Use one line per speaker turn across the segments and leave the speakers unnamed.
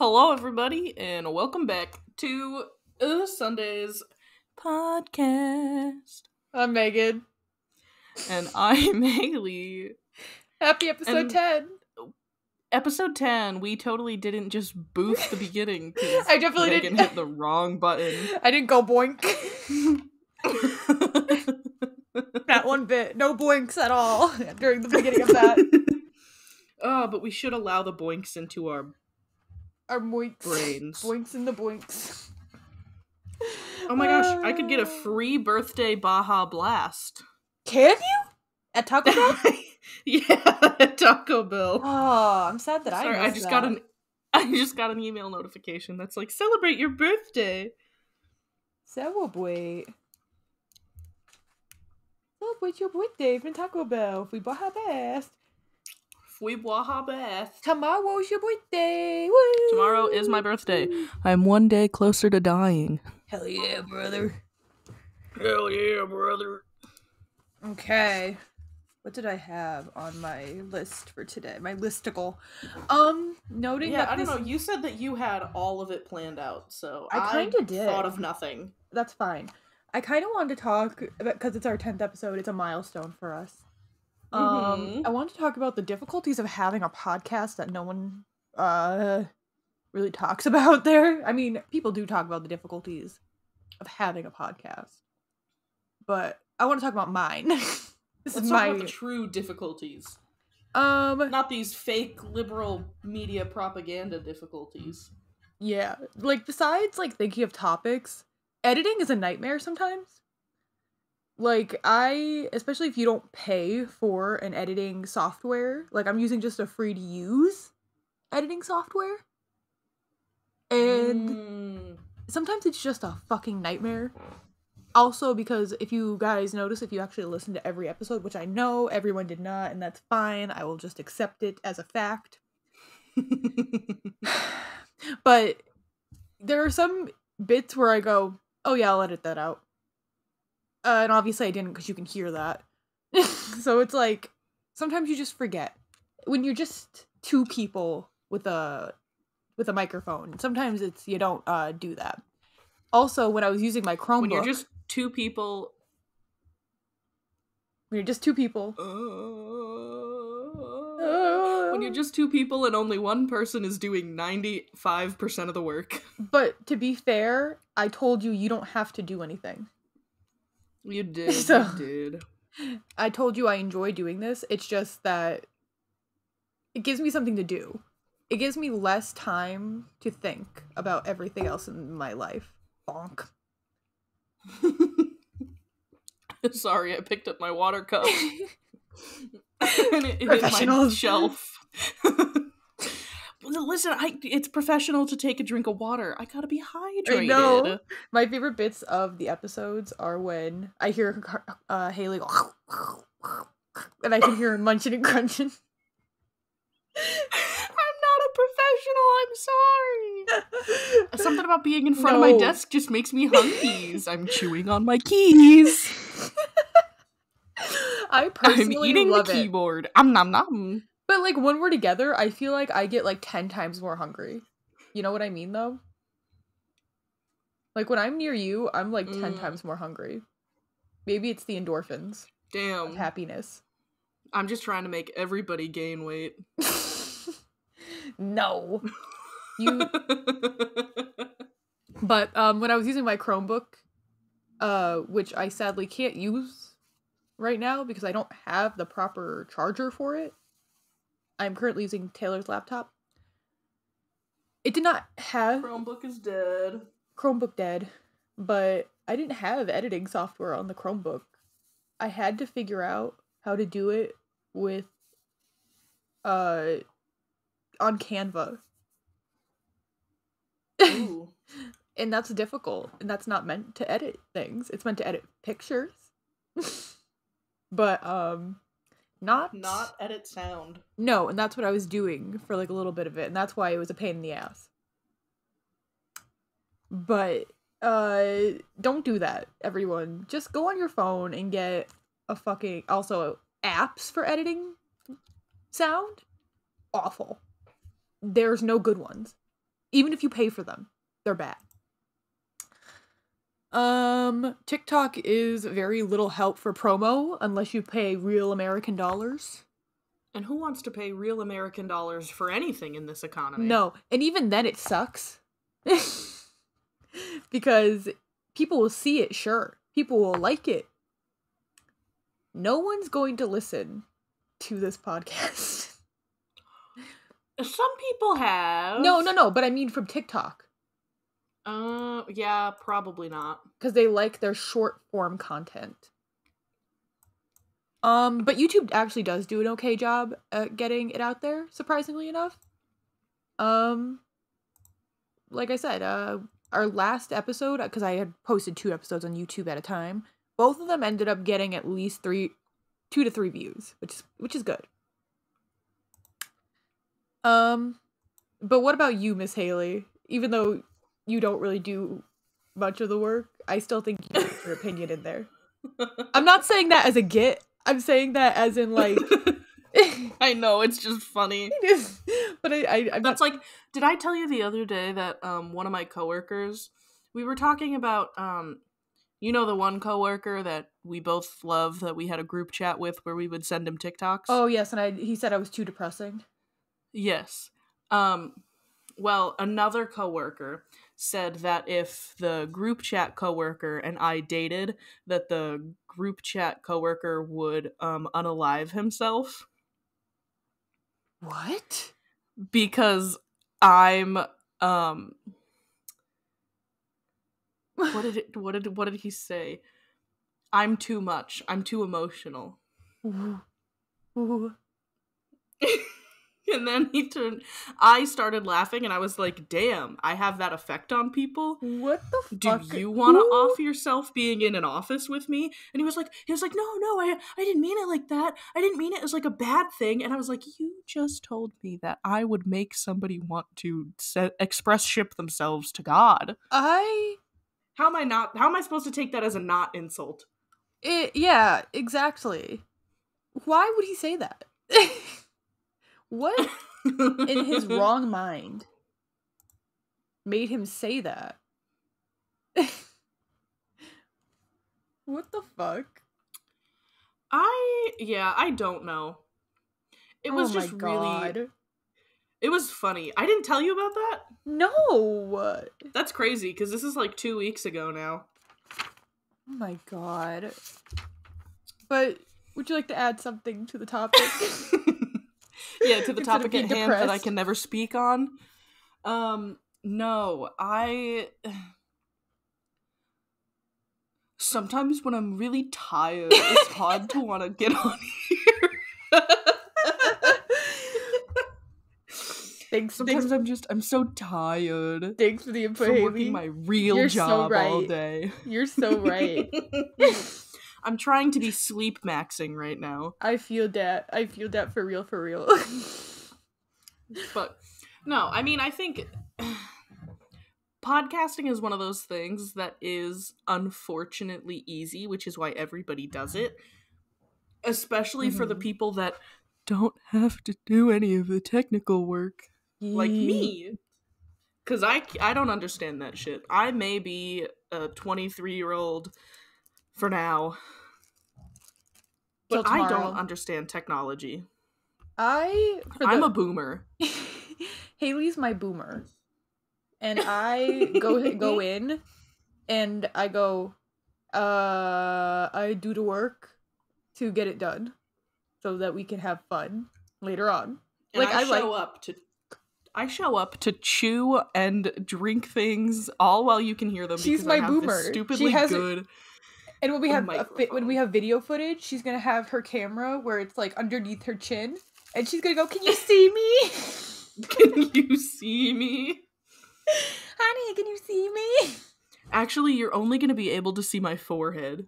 Hello, everybody, and welcome back to uh, SunDais podcast.
I'm Megan.
And I'm Haley.
Happy episode
And-
10.
Episode 10, we totally didn't just boost the beginning
I definitely
Megan
didn't.
hit the wrong button.
I didn't go boink. that one bit. No boinks at all during the beginning of that.
oh, but we should allow the boinks into our
Our moinks.
brains.
Boinks in the boinks.
Oh my gosh, I could get a
Uh,
free birthday Baja Blast.
Can you? At Taco Bell?
yeah, at Taco Bell.
oh, I'm sad that I
Sorry, I
missed
just
that.
got an I just got an email notification that's like celebrate your birthday.
Celebrate. Celebrate your birthday from Taco Bell. We bought her best.
Fui Baja Bath.
Tomorrow's your birthday. Woo!
Tomorrow is my birthday. I'm one day closer to dying.
Hell yeah, brother.
Hell yeah, brother.
Okay. What did I have on my list for today? My listicle. Um, noting
Yeah,
that
I don't
this-
know. You said that you had all of it planned out, so
I kinda did.
Thought of nothing.
That's fine. I kind of wanted to talk because it's our tenth episode. It's a milestone for us. Um,
Mhm.
I want to talk about the difficulties of having a podcast that no one uh really talks about. There, I mean, people do talk about the difficulties of having a podcast, but I want to talk about mine. this
Let's
is my
true difficulties,
um.
not these fake liberal media propaganda difficulties.
Yeah, like besides like thinking of topics, editing is a nightmare sometimes. Like I, especially if you don't pay for an editing software, like I'm using just a free to use editing software. And
Mm.
sometimes it's just a fucking nightmare. Also because if you guys notice if you actually listen to every episode, which I know everyone did not and that's fine, I will just accept it as a fact. but there are some bits where I go, "Oh yeah, I'll edit that out," uh, and obviously I didn't because you can hear that. so it's like sometimes you just forget when you're just two people with a with a microphone. Sometimes it's you don't uh, do that. Also, when I was using my Chromebook,
when you're just two people
when you're just two people,
when you're just two people and only one person is doing 95% of the work.
But to be fair, I told you you don't have to do anything.
You did.
So-
You did.
I told you I enjoy doing this. It's just that it gives me something to do. It gives me less time to think about everything else in my life. Bonk.
Sorry, I picked up my water cup and it hit my shelf. Listen, I it's professional to take a drink of water. I gotta be hydrated.
know. My favorite bits of the episodes are when I hear uh, Haley go, and I can hear her munching and crunching.
I'm not a professional. I'm sorry. Something about being in front of my desk just makes me hunkies. I'm chewing on my keys.
I
I'm
personally
eating the
love it.
keyboard. Um nom nom.
But like when we're together, I feel like I get like 10 times more hungry. You know what I mean though? Like when I'm near you, I'm like 10
Mm.
times more hungry. Maybe it's the endorphins
Damn.
happiness.
I'm just trying to make everybody gain weight.
no. You but um when I was using my Chromebook, uh which I sadly can't use right now because I don't have the proper charger for it. I'm currently using Taylor's laptop. It did not have
Chromebook is dead.
Chromebook dead, but I didn't have editing software on the Chromebook. I had to figure out how to do it with uh on Canva.
Ooh.
and that's difficult. And that's not meant to edit things. It's meant to edit pictures. but um not
Not edit sound.
No, and that's what I was doing for like a little bit of it, and that's why it was a pain in the ass. But uh don't do that, everyone. Just go on your phone and get a fucking also apps for editing sound. Awful. There's no good ones. Even if you pay for them, they're bad. Um, TikTok is very little help for promo unless you pay real American dollars.
And who wants to pay real American dollars for anything in this economy?
No, and even then it sucks. because people will see it, sure. People will like it. No one's going to listen to this podcast.
Some people have.
No, no, no, but I mean from TikTok.
Uh, yeah, probably not.
Because they like their short form content. Um, but YouTube actually does do an okay job at getting it out there, surprisingly enough. Um, like I said, uh, our last episode, because I had posted two episodes on YouTube at a time, both of them ended up getting at least three, two to three views, which is which is good. Um, but what about you, Miss Haley? Even though you don't really do much of the work, I still think you put your opinion in there. I'm not saying that as a git. I'm saying that as in like.
I know it's just funny,
but I, I I'm
That's
not,
like, did I tell you the other day that um one of my coworkers, we were talking about um, you know the one coworker that we both love that we had a group chat with where we would send him TikToks.
Oh yes, and I he said I was too depressing.
Yes. Um well, another coworker said that if the group chat coworker and I dated, that the group chat coworker would um unalive himself
What?
because I'm um what did it what did what did he say? I'm too much. I'm too emotional.
Ooh. Ooh.
and then he turned I started laughing and I was like, "Damn, I have that effect on people."
What the fuck?
do you want to off yourself being in an office with me and he was like he was like no no i i didn't mean it like that i didn't mean it as like a bad thing and i was like you just told me that i would make somebody want to se- express ship themselves to god
I
how am i not how am i supposed to take that as a not insult
it yeah, exactly. Why would he say that? what in his wrong mind made him say that? what the fuck?
i yeah i don't know it was
oh
just
my
really it was funny i didn't tell you about that
No.
That's crazy because this is like two weeks ago now Oh
my god. But would you like to add something to the topic?
yeah, to the topic at hand that I can never speak on. Um, no, I. Sometimes when I'm really tired, it's hard to want to get on here.
thanks,
Sometimes
thanks,
I'm just I'm so tired
thanks for the input, Haley.
working my real
You're so
job all day.
You're so right.
I'm trying to be sleep maxing right now.
I feel that. I feel that for real, for real.
But no, I mean, I think podcasting is one of those things that is unfortunately easy, which is why everybody does it. Especially for the
Mhm.
people that don't have to do any of the technical work, like me. Cuz I I don't understand that shit. I may be a 23-year-old for now, but I don't understand technology.
I for
I'm a boomer.
Haley's my boomer, and I go go in, and I go, uh, I do the work to get it done, so that we can have fun later on.
And
Like,
I,
I like-
show up to I show up to chew and drink things all while you can hear them
She's my
I have this
boomer. She
stupidly
has a-
good
And when we have a when we have video footage, she's gonna have her camera where it's like underneath her chin, and she's gonna go, "Can you see me,
Can you see me?
honey? Can you see me?"
Actually, you're only going to be able to see my forehead.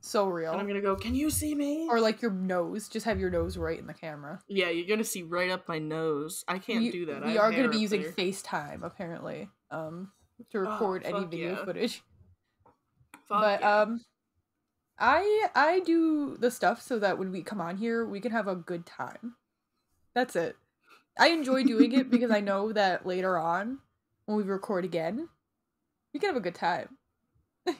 So real.
And I'm going to go, "Can you see me?"
Or like your nose, just have your nose right in the camera.
yeah, you're going to see right up my nose. I can't do that.
We
have
are gonna be using
there.
FaceTime apparently, um, to
Oh,
record any video
yeah.
footage.
Fuck
but
yeah.
um, I I do the stuff so that when we come on here, we can have a good time. That's it. I enjoy doing it because I know that later on, when we record again, we can have a good time. and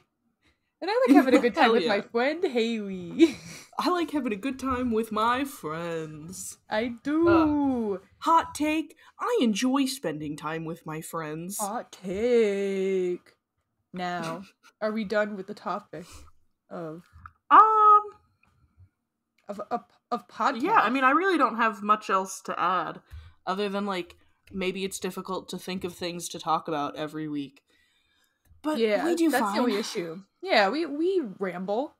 I like having a good time with my friend Haley.
I like having a good time with my friends.
I do.
Hot take, I enjoy spending time with my friends.
Hot take. Now, are we done with the topic of
Um,
of of, of podcast?
yeah, I mean, I really don't have much else to add other than like maybe it's difficult to think of things to talk about every week. But
yeah,
we do
that's
fine.
the only issue. Yeah, we we ramble.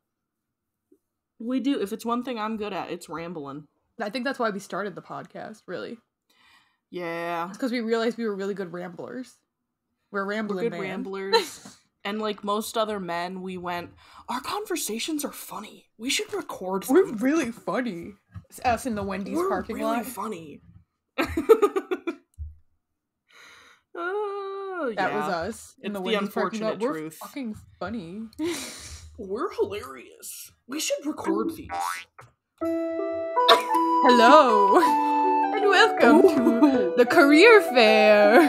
We do. If it's one thing I'm good at, it's rambling.
I think that's why we started the podcast. Really,
Yeah.
it's because we realized we were really good ramblers. We're
We're
rambling,
good
man.
ramblers. and like most other men, we went, our conversations are funny. We should record them.
We're really funny. It's us in the Wendy's
We're
parking
really
lot.
funny. Oh,
That
yeah.
was us in
It's
the
the
Wendy's parking lot.
unfortunate
We're fucking funny.
We're hilarious. We should record these.
Hello and welcome to the career fair,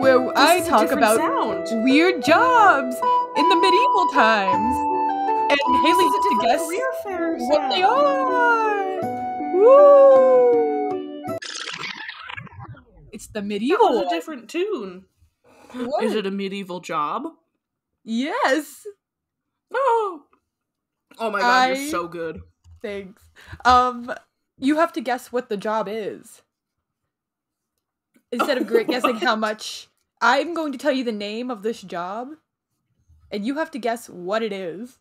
where I
This
talk about
sound.
weird jobs in the medieval times. And Haley
This is a
gets to guess what they are. Woo! It's the medieval.
That was a different tune.
What?
Is it a medieval job?
Yes.
Oh. Oh my god,
I-
you're so good.
Thanks. Um, you have to guess what the job is. Instead of guessing how much, I'm going to tell you the name of this job, and you have to guess what it is.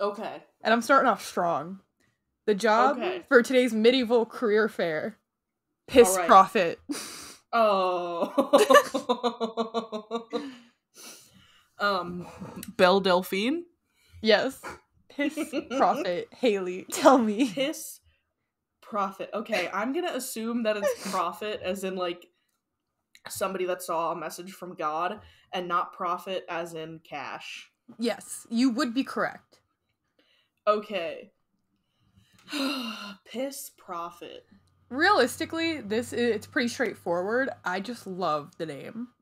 Okay.
And I'm starting off strong. The job
Okay.
for today's medieval career fair. Piss
Alright.
profit.
Oh. um, Belle Delphine.
yes. Piss prophet. Haley, tell me.
Piss prophet. Okay, I'm gonna assume that it's profit, as in like somebody that saw a message from God, and not profit as in cash.
Yes, you would be correct.
Okay. Piss prophet.
Realistically, this is, it's pretty straightforward. I just love the name.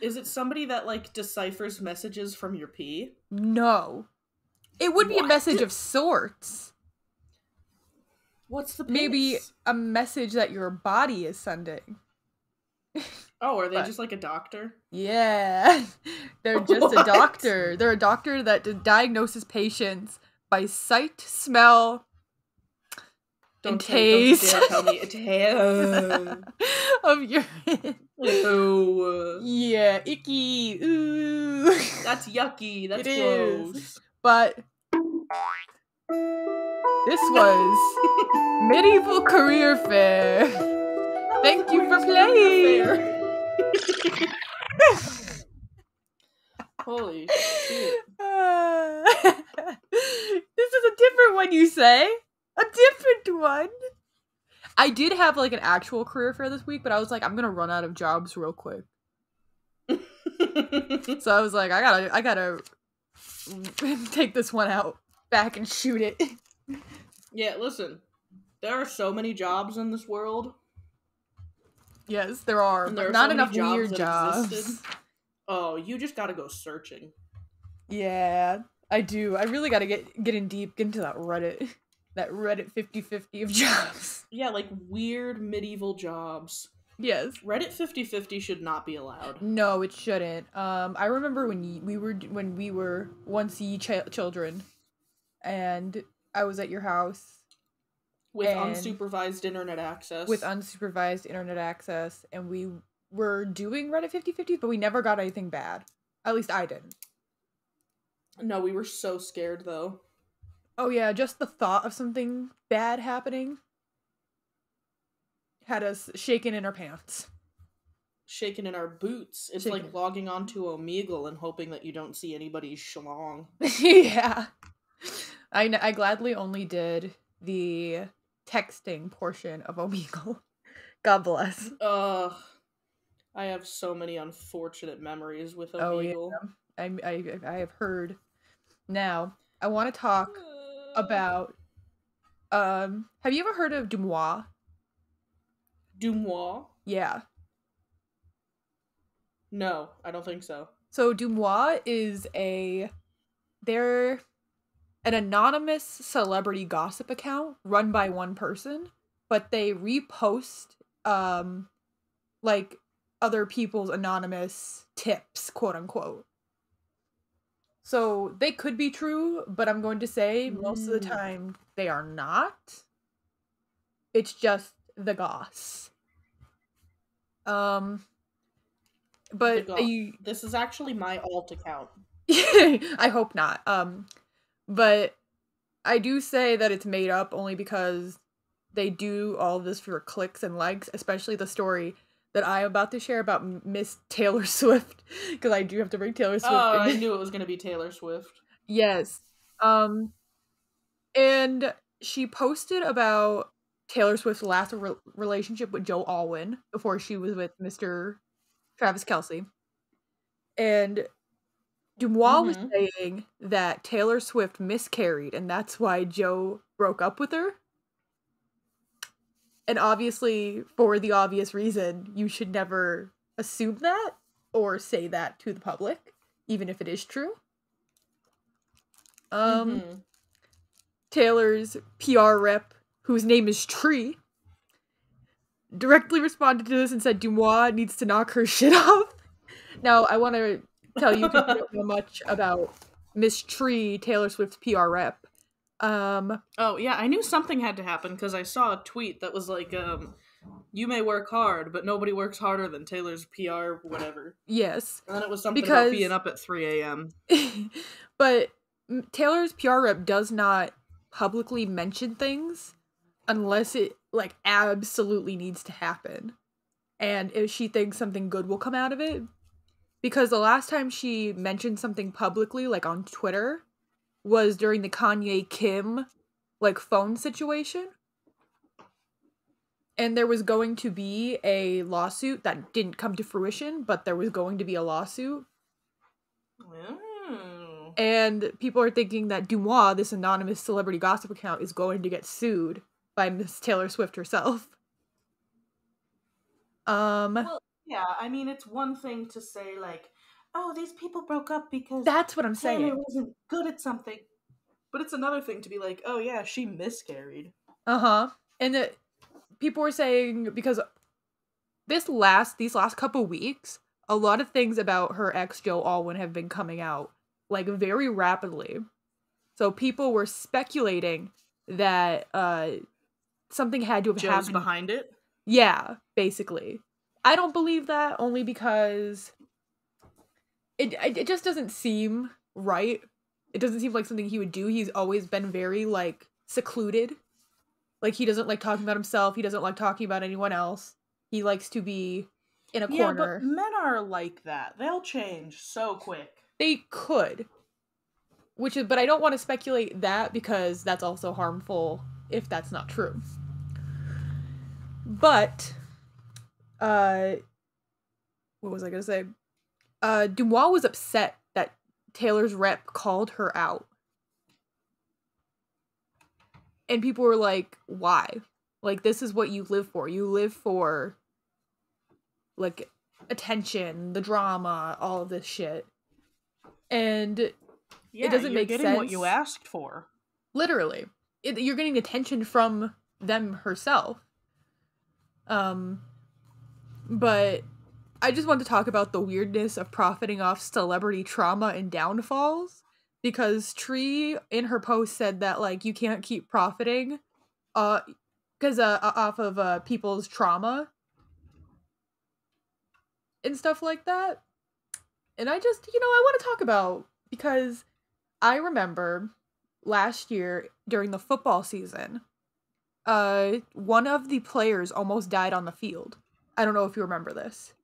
Is it somebody that like deciphers messages from your pee?
No. It would be a message of sorts.
What's the
Maybe a message that your body is sending.
Oh, are they
but-
just like a doctor?
Yeah. They're just a doctor. They're a doctor that d- diagnoses patients by sight, smell, and
tell- don't you
taste
dare tell me. Damn.
of urine.
Ew.
Yeah, icky. Ooh.
That's yucky. That's
It is.
gross.
But this was Medieval Career Fair. Thank you for playing.
Holy shit.
Uh, this is a different one, you say? A different one? I did have like an actual career fair this week, but I was like, I'm gonna run out of jobs real quick. So I was like, I gotta, I gotta take this one out back and shoot it.
yeah, listen. There are so many jobs in this world.
Yes, there are,
And
but
are
not
so
enough
jobs
weird jobs.
existed. Oh, you just gotta go searching.
Yeah, I do. I really gotta get get in deep, get into that Reddit, that Reddit 50-50 of jobs.
Yeah, like weird medieval jobs.
Yes.
Reddit 50-50 should not be allowed.
No, it shouldn't. Um, I remember when ye, we were when we were once ye ch- children, and I was at your house
With unsupervised internet access.
with unsupervised internet access, and we were doing Reddit 50-50, but we never got anything bad. At least I didn't.
no, we were so scared though.
Oh yeah, just the thought of something bad happening had us shaking in our pants.
Shaking in our boots. It's
Shaking.
like logging onto Omegle and hoping that you don't see anybody's schlong.
yeah. I, I gladly only did the texting portion of Omegle. God bless.
Ugh. I have so many unfortunate memories with Omegle.
Oh, yeah. I, I, I have heard. Now, I want to talk about. Um, have you ever heard of Deuxmoi?
Deuxmoi?
Yeah.
No, I don't think so.
So Deuxmoi is a they're an anonymous celebrity gossip account run by one person, but they repost um like other people's anonymous tips, quote unquote. So they could be true, but I'm going to say most of the
Mm.
time they are not. It's just the goss. Um but you
This is actually my alt account.
I hope not. Um, but I do say that it's made up only because they do all this for clicks and likes, especially the story that I'm about to share about Miss Taylor Swift, because I do have to bring Taylor Swift.
Oh. I knew it was gonna be Taylor Swift.
Yes. Um, and she posted about Taylor Swift's last re- relationship with Joe Alwyn before she was with Mr. Travis Kelce. And Deuxmoi was
Mhm.
saying that Taylor Swift miscarried, and that's why Joe broke up with her. And obviously, for the obvious reason, you should never assume that or say that to the public, even if it is true. Um,
Mhm.
Taylor's PR rep, whose name is Tree, directly responded to this and said Deuxmoi needs to knock her shit off. Now, I want to tell you, if you don't know much about Miss Tree, Taylor Swift's PR rep. Um,
Oh yeah, I knew something had to happen because I saw a tweet that was like, um, "You may work hard, but nobody works harder than Taylor's PR, whatever."
yes.
And then it was something
Because-
about being up at three a.m.
but Taylor's PR rep does not publicly mention things unless it like absolutely needs to happen. And if she thinks something good will come out of it. Because the last time she mentioned something publicly, like on Twitter, was during the Kanye Kim like phone situation. And there was going to be a lawsuit that didn't come to fruition, but there was going to be a lawsuit
Oh.
and people are thinking that Deuxmoi, this anonymous celebrity gossip account, is going to get sued by Miss Taylor Swift herself. Um,
Well, yeah, I mean, it's one thing to say like, "Oh, these people broke up because
that's what I'm
Taylor
saying.
wasn't good at something," but it's another thing to be like, "Oh yeah, she miscarried."
Uh huh. And people were saying because this last these last couple weeks, a lot of things about her ex Joe Alwyn have been coming out like very rapidly. So people were speculating that uh something had to have
Joe's
happened
behind it.
Yeah, basically. I don't believe that only because it it just doesn't seem right. It doesn't seem like something he would do. He's always been very like secluded. Like he doesn't like talking about himself. He doesn't like talking about anyone else. He likes to be in a
Yeah,
corner.
but men are like that. They'll change so quick.
They could. Which is but I don't want to speculate that because that's also harmful if that's not true. But uh what was I to say? Uh Deuxmoi was upset that Taylor's rep called her out. And people were like, "Why? Like this is what you live for. You live for like attention, the drama, all of this shit." And
Yeah,
doesn't
you're
make
getting what you asked for.
literally it, you're getting attention from them herself um but i just want to talk about the weirdness of profiting off celebrity trauma and downfalls because tree in her post said that like you can't keep profiting uh because uh off of uh people's trauma and stuff like that and i just you know i want to talk about because i remember last year during the football season, uh, one of the players almost died on the field. I don't know if you remember this.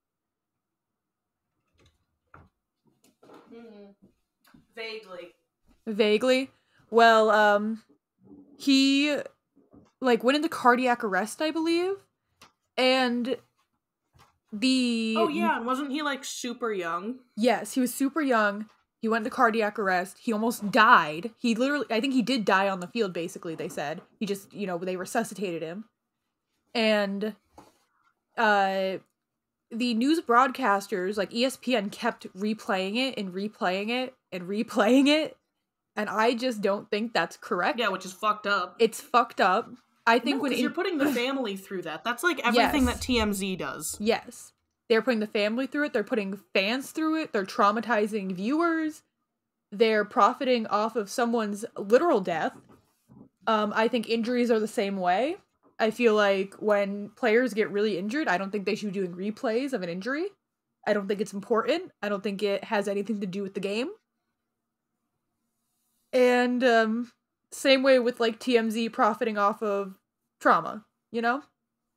Vaguely.
Vaguely. Well, um, he like went into cardiac arrest, I believe, and the
Oh yeah, and wasn't he like super young?
Yes, he was super young. He went into cardiac arrest. He almost died. He literally, I think he did die on the field, basically, they said. He just, you know, they resuscitated him. And uh the news broadcasters like ESPN kept replaying it and replaying it and replaying it and I just don't think that's correct.
Yeah, which is fucked up.
It's fucked up. I think
No,
when it-
you're putting the family through that. That's like everything
Yes.
that TMZ does.
Yes. They're putting the family through it. They're putting fans through it. They're traumatizing viewers. They're profiting off of someone's literal death. Um, I think injuries are the same way. I feel like when players get really injured, I don't think they should be doing replays of an injury. I don't think it's important. I don't think it has anything to do with the game. And um, same way with like TMZ profiting off of trauma, you know?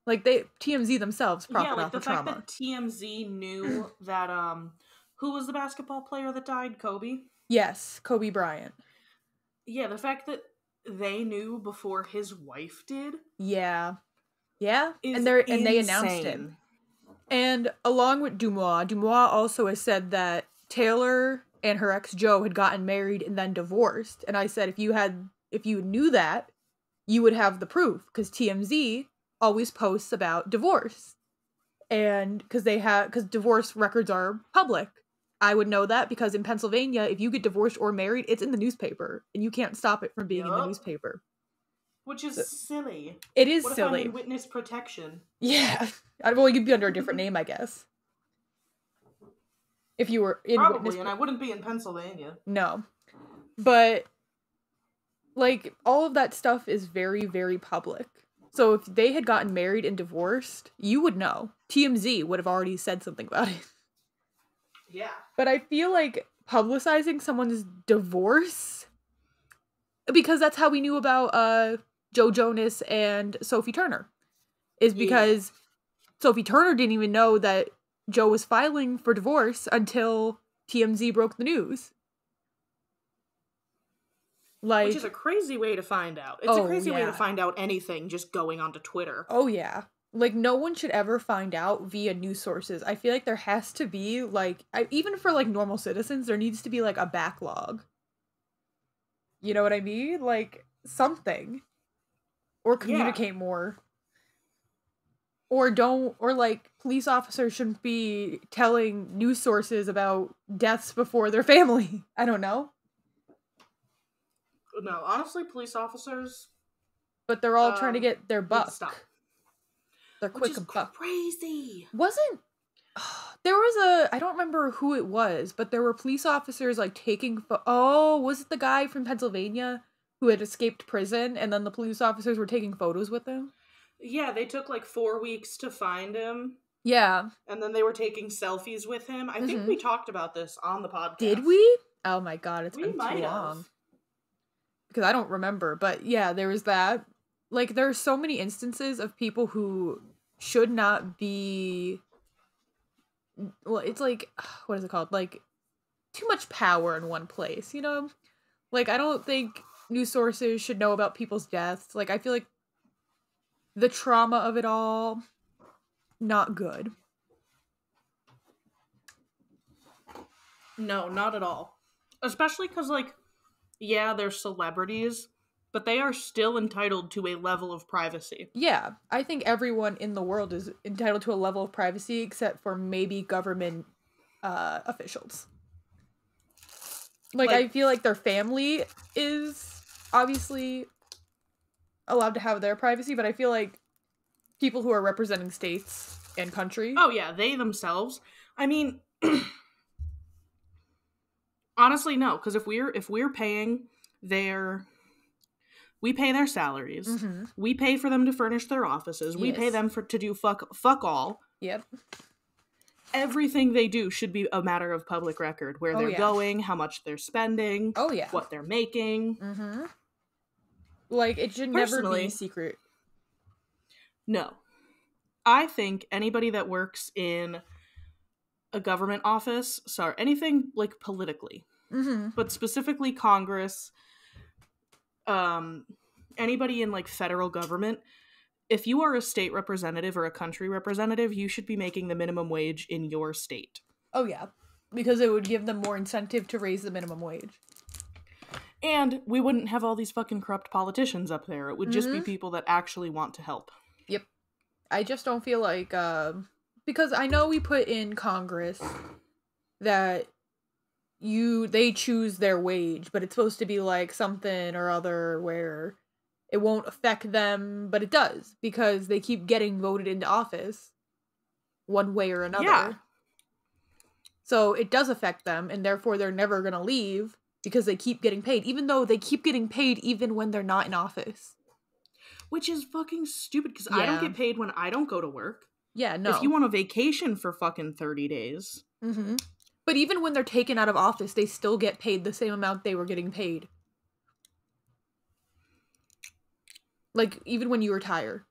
Like they TMZ themselves profit
yeah, like
off
the
of
fact
trauma.
that TMZ knew that um who was the basketball player that died? Kobe?
Yes, Kobe Bryant.
Yeah, the fact that they knew before his wife did
Yeah. Yeah. And they and they announced it. And along with Deuxmoi, Deuxmoi also has said that Taylor and her ex Joe had gotten married and then divorced. And I said if you had if you knew that, you would have the proof because TMZ always posts about divorce. And because they have because divorce records are public. I would know that because in Pennsylvania, if you get divorced or married, it's in the newspaper and you can't stop it from being in the newspaper.
Which is silly.
It is
What if
silly.
I'm in witness protection?
Yeah. Well, you'd be under a different name, I guess. If you were in
Probably,
witness,
and I wouldn't be in Pennsylvania.
no, but like all of that stuff is very, very public. So if they had gotten married and divorced, you would know. TMZ would have already said something about it.
Yeah.
But I feel like publicizing someone's divorce because that's how we knew about uh Joe Jonas and Sophie Turner is
Yeah.
because Sophie Turner didn't even know that Joe was filing for divorce until TMZ broke the news. Like
Which is a crazy way to find out. It's
Oh,
a crazy way to find out anything just going onto Twitter.
Oh yeah. Like no one should ever find out via news sources. I feel like there has to be like I, even for like normal citizens there needs to be like a backlog. You know what I mean? Like something. Or communicate more. Or don't or like police officers shouldn't be telling news sources about deaths before their family. I don't know.
No, honestly, police officers
But they're all trying to
Um,
get their buck.
stop. Which
quick
is
buck.
crazy.
wasn't there was a I don't remember who it was, but there were police officers like taking pho- oh was it the guy from Pennsylvania who had escaped prison and then the police officers were taking photos with him?
Yeah, they took like four weeks to find him,
Yeah,
and then they were taking selfies with him. I
Mhm.
think we talked about this on the podcast.
did we? Oh my god, it's
We
been too
have.
long because I don't remember. But yeah, there was that. Like there are so many instances of people who should not be. Well, it's like what is it called? Like too much power in one place. You know, like I don't think news sources should know about people's deaths. Like I feel like the trauma of it all, not good.
No, not at all. Especially because, like, yeah, they're celebrities, but they are still entitled to a level of privacy.
Yeah, I think everyone in the world is entitled to a level of privacy except for maybe government uh, officials. Like, I feel like their family is obviously allowed to have their privacy, but I feel like people who are representing states and country.
Oh yeah, they themselves. I mean, honestly, no, because if we're if we're paying their, we pay their salaries.
Mhm.
We pay for them to furnish their offices. We pay them for to do fuck fuck all.
Yep.
Everything they do should be a matter of public record. Where
Oh,
they're
yeah.
going, how much they're spending,
Oh yeah.
what they're making.
Mm-hmm. Like it should never
Personally-
be secret.
No. I think anybody that works in a government office, sorry, anything like politically,
Mm-hmm.
but specifically Congress, um, anybody in like federal government, if you are a state representative or a country representative, you should be making the minimum wage in your state.
Oh yeah, because it would give them more incentive to raise the minimum wage.
And we wouldn't have all these fucking corrupt politicians up there. It would just be
Mhm.
people that actually want to help. Yep.
I just don't feel like um because I know we put in Congress that you they choose their wage, but it's supposed to be like something or other where it won't affect them, but it does because they keep getting voted into office one way or another.
Yeah.
So it does affect them and therefore they're never going to leave because they keep getting paid even though they keep getting paid even when they're not in office.
Which is fucking stupid because I don't get paid when I don't go to work.
Yeah, no.
If you want a vacation for fucking 30 days,
hmm But even when they're taken out of office, they still get paid the same amount they were getting paid. Like even when you retire.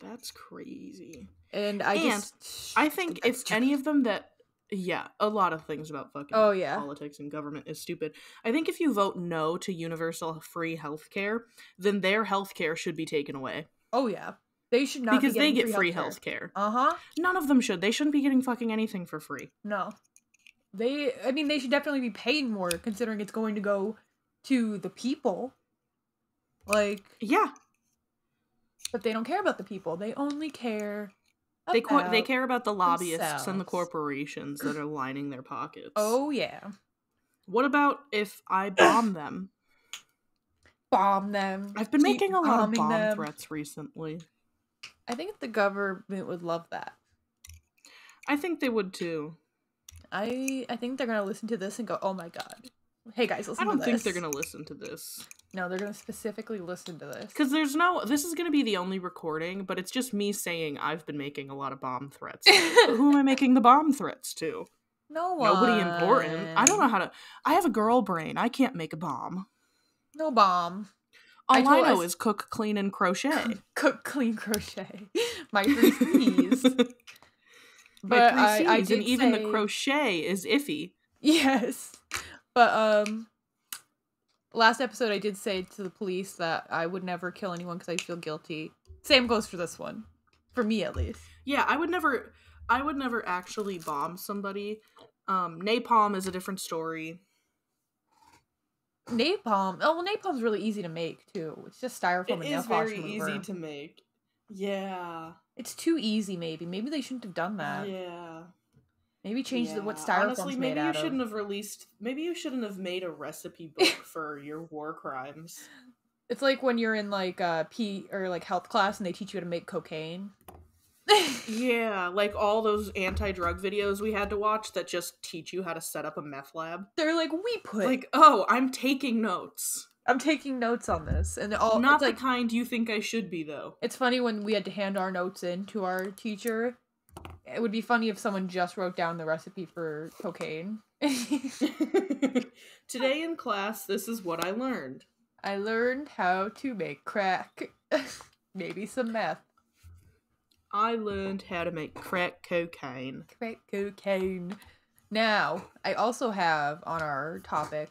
that's crazy.
And I
And
just
I think if any of them that yeah, a lot of things about fucking
Oh, yeah.
politics and government is stupid. I think if you vote no to universal free healthcare, then their healthcare should be taken away
Oh yeah. They should not
because
be
they get free
health
care.
Uh-huh.
None of them should. They shouldn't be getting fucking anything for free.
No. They I mean they should definitely be paying more considering it's going to go to the people. Like
Yeah,
but they don't care about the people. They only care
they co- they care about the lobbyists and the corporations that are lining their pockets.
Oh yeah.
what about if I bomb them?
Bomb them.
I've been
keep
making a lot of bomb
them.
threats recently.
I think the government would love that.
I think they would too.
I I think they're gonna listen to this and go, "Oh my god, hey guys, listen
I don't think
this."
they're gonna listen to this
No, they're gonna specifically listen to this.
because there's no. This is gonna be the only recording, but it's just me saying I've been making a lot of bomb threats. Who am I making the bomb threats to?
no one.
Nobody important. I don't know how to. I have a girl brain. I can't make a bomb.
No bomb.
All
I
I, know is cook, clean, and crochet.
Cook, clean, crochet. My three C's.
My
But
three
I, I
Cs,
did
and even
say-
the crochet is iffy.
Yes, but um, last episode I did say to the police that I would never kill anyone because I feel guilty. Same goes for this one, for me at least.
Yeah, I would never. I would never actually bomb somebody. Um, napalm is a different story.
Napalm. Oh well, napalm's really easy to make too. It's just styrofoam and nail polish remover.
Easy to make. Yeah.
It's too easy. Maybe. Maybe they shouldn't have done that.
Yeah.
Maybe change the, what
Yeah.
styrofoam's
Honestly, maybe you shouldn't
of.
have released. Maybe you shouldn't have made a recipe book for your war crimes.
It's like when you're in like uh P or like health class and they teach you how to make cocaine.
Yeah, like all those anti-drug videos we had to watch that just teach you how to set up a meth lab.
They're like, we put.
Like, oh, I'm taking notes.
I'm taking notes on this, and all
Not the
like
kind you think I should be, though.
it's funny when we had to hand our notes in to our teacher. It would be funny if someone just wrote down the recipe for cocaine.
Today in class, this is what I learned.
I learned how to make crack, maybe some meth.
I learned how to make crack cocaine.
Crack cocaine. Now, I also have on our topic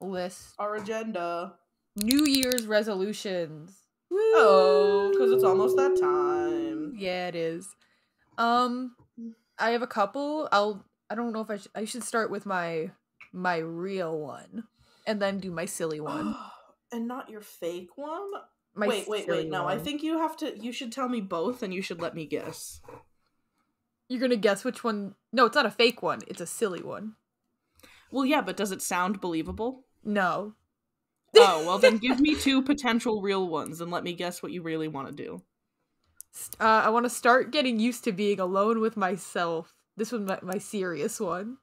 list
Our agenda.
New Year's resolutions.
Oh, because it's almost that time.
Yeah, it is. Um, I have a couple. I'll. I don't know if I. Sh- I should start with my my real one, and then do my silly one.
and not your fake one?
My
wait, wait, wait. No, I think you have to. You should tell me both, and you should let me guess.
you're gonna guess which one. No, it's not a fake one. It's a silly one.
Well, yeah, but does it sound believable?
No.
Oh, well, then give me two potential real ones, and let me guess what you really want to do.
Uh, I want to start getting used to being alone with myself. This was my, my serious one.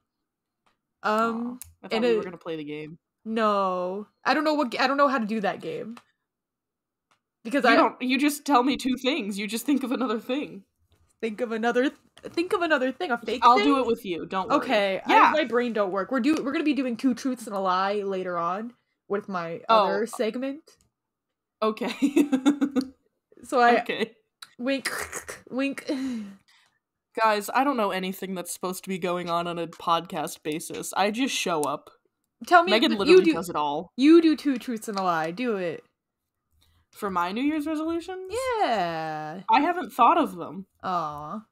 Um,
Aw, I thought
and
we
it-
were gonna play the game.
no, I don't know what. I don't know how to do that game. Because
You
I
don't. You just tell me two things. You just think of another thing.
think of another. Th- think of another thing. A fake.
I'll
thing?
do it with you. Don't worry.
Okay. I,
Yeah.
my brain don't work. We're do. We're gonna be doing two truths and a lie later on with my
Oh.
other uh, segment.
Okay.
So I
okay.
wink, wink.
Guys, I don't know anything that's supposed to be going on on a podcast basis. I just show up.
Tell me.
Megan
you
literally
do.
does it all.
You do two truths and a lie. Do it.
For my New Year's resolutions?
Yeah.
I haven't thought of them.
Aw.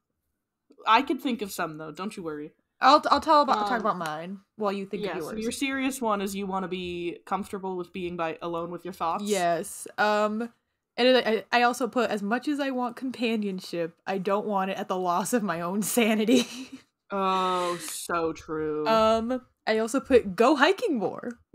I could think of some though. Don't you worry.
I'll I'll tell about talk
Um,
about mine while you think
yeah.
of
So
yours.
your serious one is you want to be comfortable with being by alone with your thoughts.
Yes. Um And I, I also put as much as I want companionship, I don't want it at the loss of my own sanity.
Oh, so true.
um, I also put go hiking more.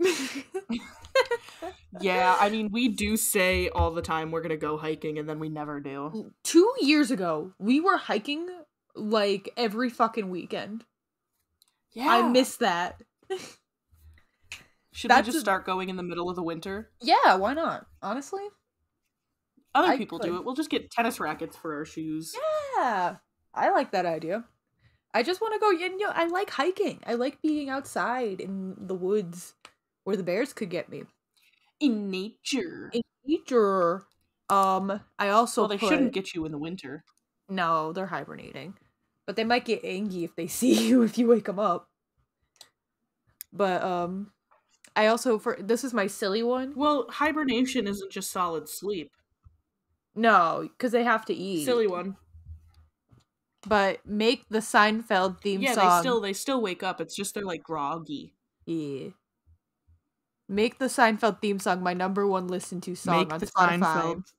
yeah, I mean, we do say all the time we're gonna go hiking, and then we never do.
Two years ago, we were hiking like every fucking weekend.
Yeah,
I miss that.
Should
that's
we just
a-
start going in the middle of the winter?
Yeah, why not? Honestly.
Other
I
people
could.
do it. We'll just get tennis rackets for our shoes.
Yeah, I like that idea. I just want to go. You know, I like hiking. I like being outside in the woods where the bears could get me.
In nature.
In nature. Um, I also
well, they
put-
shouldn't get you in the winter.
No, they're hibernating, but they might get angry if they see you if you wake them up. But um, I also for this is my silly one.
Well, hibernation isn't just solid sleep.
No, because they have to eat.
Silly one.
But make the Seinfeld theme
Yeah,
song.
they still they still wake up. It's just they're like groggy.
Yeah. Make the Seinfeld theme song my number one listen to song
Make
on
the
Spotify.
Seinfeld.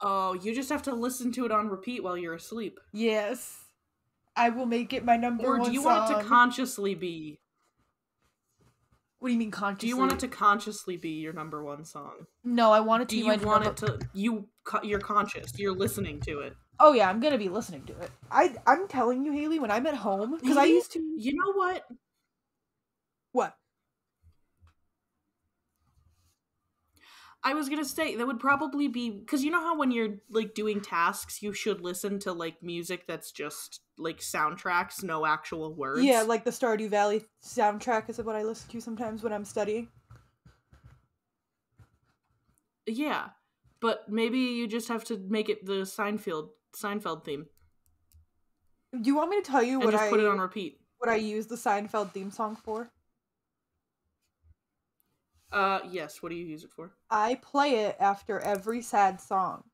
Oh, you just have to listen to it on repeat while you're asleep.
Yes. I will make it my number
Or
one Or
do you
song.
want it to consciously be?
What do you mean consciously?
Do you want it to consciously be your number one song?
No, I want it to
Do
be
you
my
want
number-
it to you you're conscious. You're listening to it.
Oh yeah, I'm gonna be listening to it. I I'm telling you, Haley, when I'm at home, because I used to
You know what?
what?
I was gonna say that would probably be because you know how when you're like doing tasks, you should listen to like music that's just like soundtracks, no actual words.
Yeah, like the Stardew Valley soundtrack is what I listen to sometimes when I'm studying.
yeah. But maybe you just have to make it the Seinfeld Seinfeld theme
Do you want me to tell you
and
what
just
I
put it on repeat.
what I use the Seinfeld theme song for?
Uh, yes. What do you use it for?
I play it after every sad song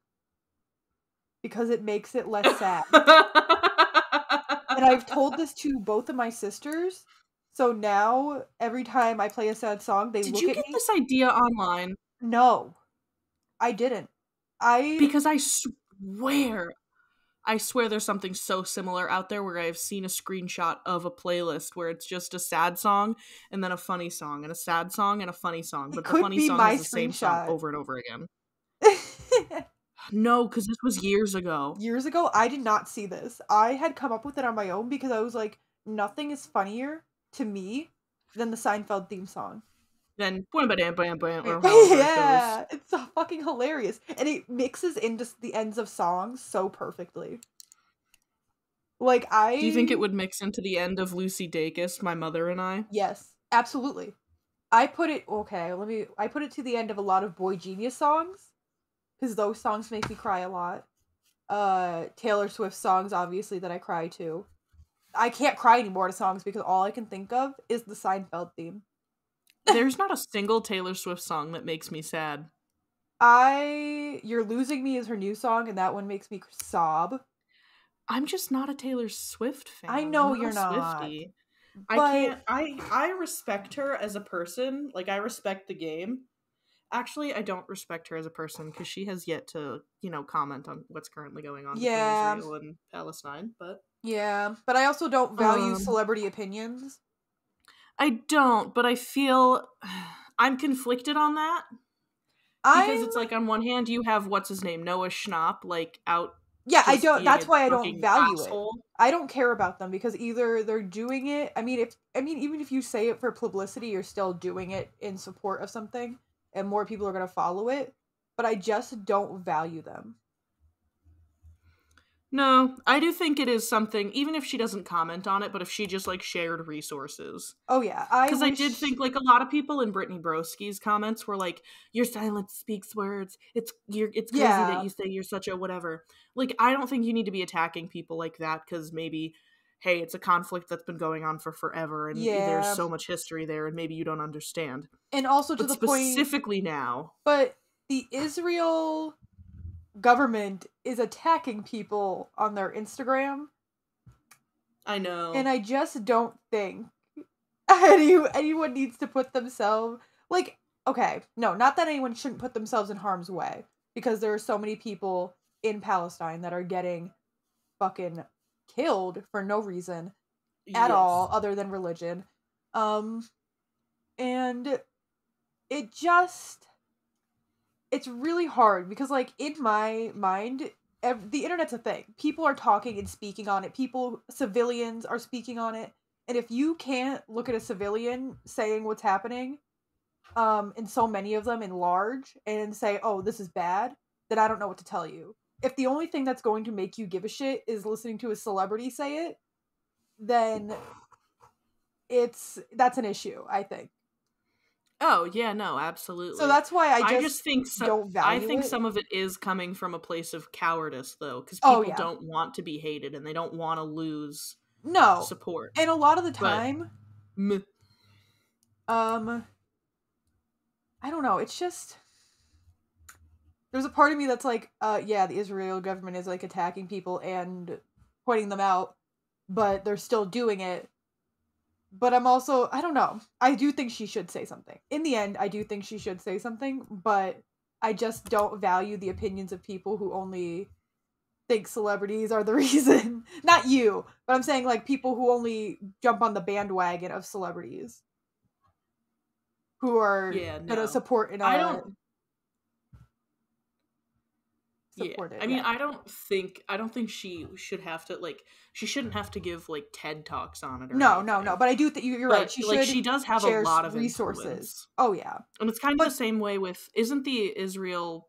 because it makes it less sad. and I've told this to both of my sisters. So now every time I play a sad song, they
Did
look
you
at
get
me.
this idea online?
No, I didn't. I
Because I swear, I swear there's something so similar out there where I've seen a screenshot of a playlist where it's just a sad song and then a funny song and a sad song and a funny song, but the funny song is the same song over and over again. No, because this was years ago.
years ago, I did not see this. I had come up with it on my own because I was like, nothing is funnier to me than the Seinfeld theme song.
Then
yeah, it's so fucking hilarious, and it mixes into the ends of songs so perfectly. Like I,
Do you think it would mix into the end of Lucy Dacus, my mother and I?
Yes, absolutely. I put it okay. Let me. I put it to the end of a lot of boygenius songs because those songs make me cry a lot. Uh, Taylor Swift songs, obviously, that I cry to. I can't cry anymore to songs because all I can think of is the Seinfeld theme.
There's not a single Taylor Swift song that makes me sad.
I, "You're Losing Me" is her new song, and that one makes me sob.
I'm just not a Taylor Swift fan.
I know
I'm
you're not,
Swiftie. I can't. I I respect her as a person. Like I respect the game. Actually, I don't respect her as a person because she has yet to, you know, comment on what's currently going on
Yeah.
Israel and Palestine. But
Yeah, but I also don't value
Um,
celebrity opinions.
I don't. But I feel I'm conflicted on that because
I
it's like on one hand you have what's his name Noah Schnapp like out.
yeah, I don't. That's why I don't value it. I don't care about them because either they're doing it. I mean, if I mean, even if you say it for publicity, you're still doing it in support of something, and more people are gonna follow it. But I just don't value them.
No, I do think it is something, even if she doesn't comment on it, but if she just like shared resources.
Oh yeah, I
Because I, did think like a lot of people in Brittany Broski's comments were like, "Your silence speaks words. It's you're it's crazy
Yeah.
that you say you're such a whatever." Like I don't think you need to be attacking people like that because maybe, hey, it's a conflict that's been going on for forever, and
Yeah.
there's so much history there, and maybe you don't understand.
and also to
But
the point.
specifically now,
But the Israel government is attacking people on their Instagram,
I know.
and I just don't think any anyone needs to put themselves like okay, no, not that anyone shouldn't put themselves in harm's way because there are so many people in Palestine that are getting fucking killed for no reason at
Yes.
all other than religion. Um and it just it's really hard because like in my mind ev- the internet's a thing. People are talking and speaking on it. People civilians are speaking on it. And if you can't look at a civilian saying what's happening um and so many of them in large and say, "Oh, this is bad," then I don't know what to tell you. If the only thing that's going to make you give a shit is listening to a celebrity say it, then it's that's an issue, I think.
Oh yeah, no, absolutely.
So that's why I just,
I just think so,
don't
I think
it.
some of it is coming from a place of cowardice though, because
Oh,
people
yeah.
don't want to be hated and they don't want to lose
no.
support.
And a lot of the time,
M-
um I don't know, it's just there's a part of me that's like, uh yeah, the Israel government is like attacking people and pointing them out, but they're still doing it. But I'm also I don't know. I do think she should say something. In the end, I do think she should say something, but I just don't value the opinions of people who only think celebrities are the reason. Not you, but I'm saying like people who only jump on the bandwagon of celebrities. Who are
Yeah,
gonna support and
I don't-
support
yeah.
it.
I mean,
yeah.
I don't think I don't think she should have to like she shouldn't have to give like TED talks on it. Or
no, no, no. But I do think you're
But,
right. She
like
should
she does have a lot of
resources.
influence.
Oh yeah,
and it's kind of the same way with isn't the Israel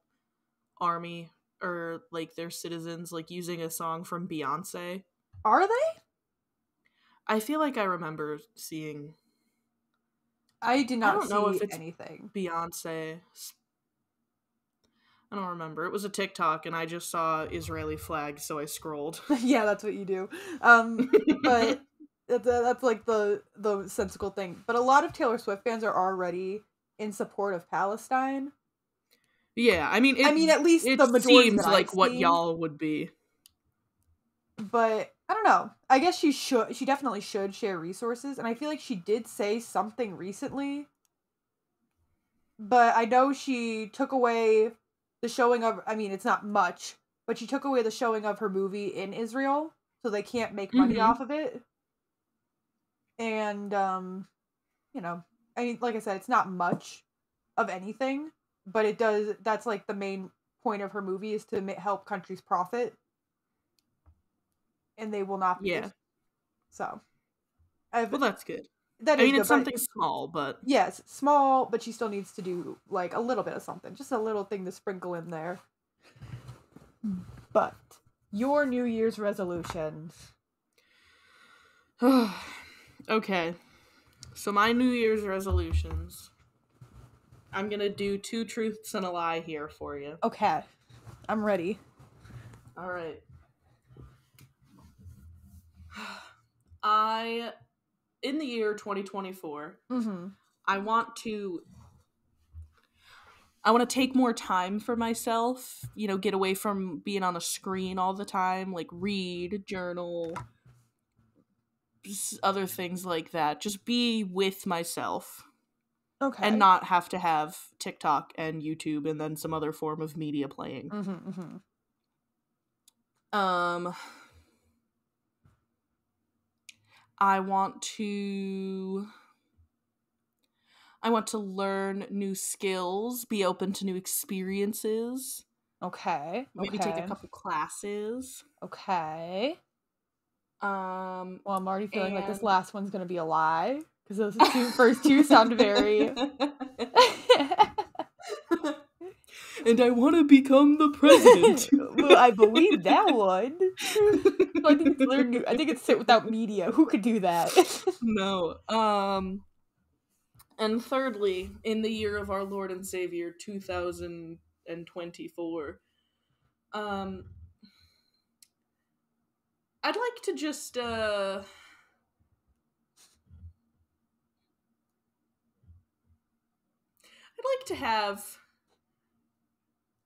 army or like their citizens like using a song from Beyonce?
are they?
I feel like I remember seeing
I did not
don't know if it's-
anything.
Beyonce. I don't remember. It was a TikTok, and I just saw Israeli flag, so I scrolled.
yeah, that's what you do. Um, but that's, that's like the the sensical thing. But a lot of Taylor Swift fans are already in support of Palestine.
yeah, I mean, it,
I mean, at least
it
the majority
seems like what y'all would be.
but I don't know. I guess she should. She definitely should share resources, and I feel like she did say something recently. But I know she took away the showing of. I mean, it's not much, but she took away the showing of her movie in Israel, so they can't make money
Mhm.
off of it. And um, you know, I mean, like I said, it's not much of anything, but it does. That's like the main point of her movie is to help countries profit and they will not be.
Yeah.
So, I've,
Well, that's good.
That
I mean,
good,
it's something small, but
Yes, small, but she still needs to do like a little bit of something, just a little thing to sprinkle in there. But your New Year's resolutions.
okay. So my New Year's resolutions. I'm gonna do two truths and a lie here for you.
Okay, I'm ready.
All right. I, in the year 2024,
Mm-hmm.
I want to. I want to take more time for myself, you know, get away from being on a screen all the time, like read, journal, other things like that. Just be with myself
Okay.
and not have to have TikTok and YouTube and then some other form of media playing.
Mm-hmm, mm-hmm.
Um I want to I want to learn new skills, be open to new experiences,
Okay.
maybe
okay.
take a couple classes.
Okay.
Um
Well, I'm already feeling like this last one's gonna be a lie because those two, first two sound very.
and I want to become the president.
well, I believe that one. I think it's learn I think it's sit without media. Who could do that?
no. Um and thirdly, in the year of our Lord and Savior 2024, um I'd like to just uh I'd like to have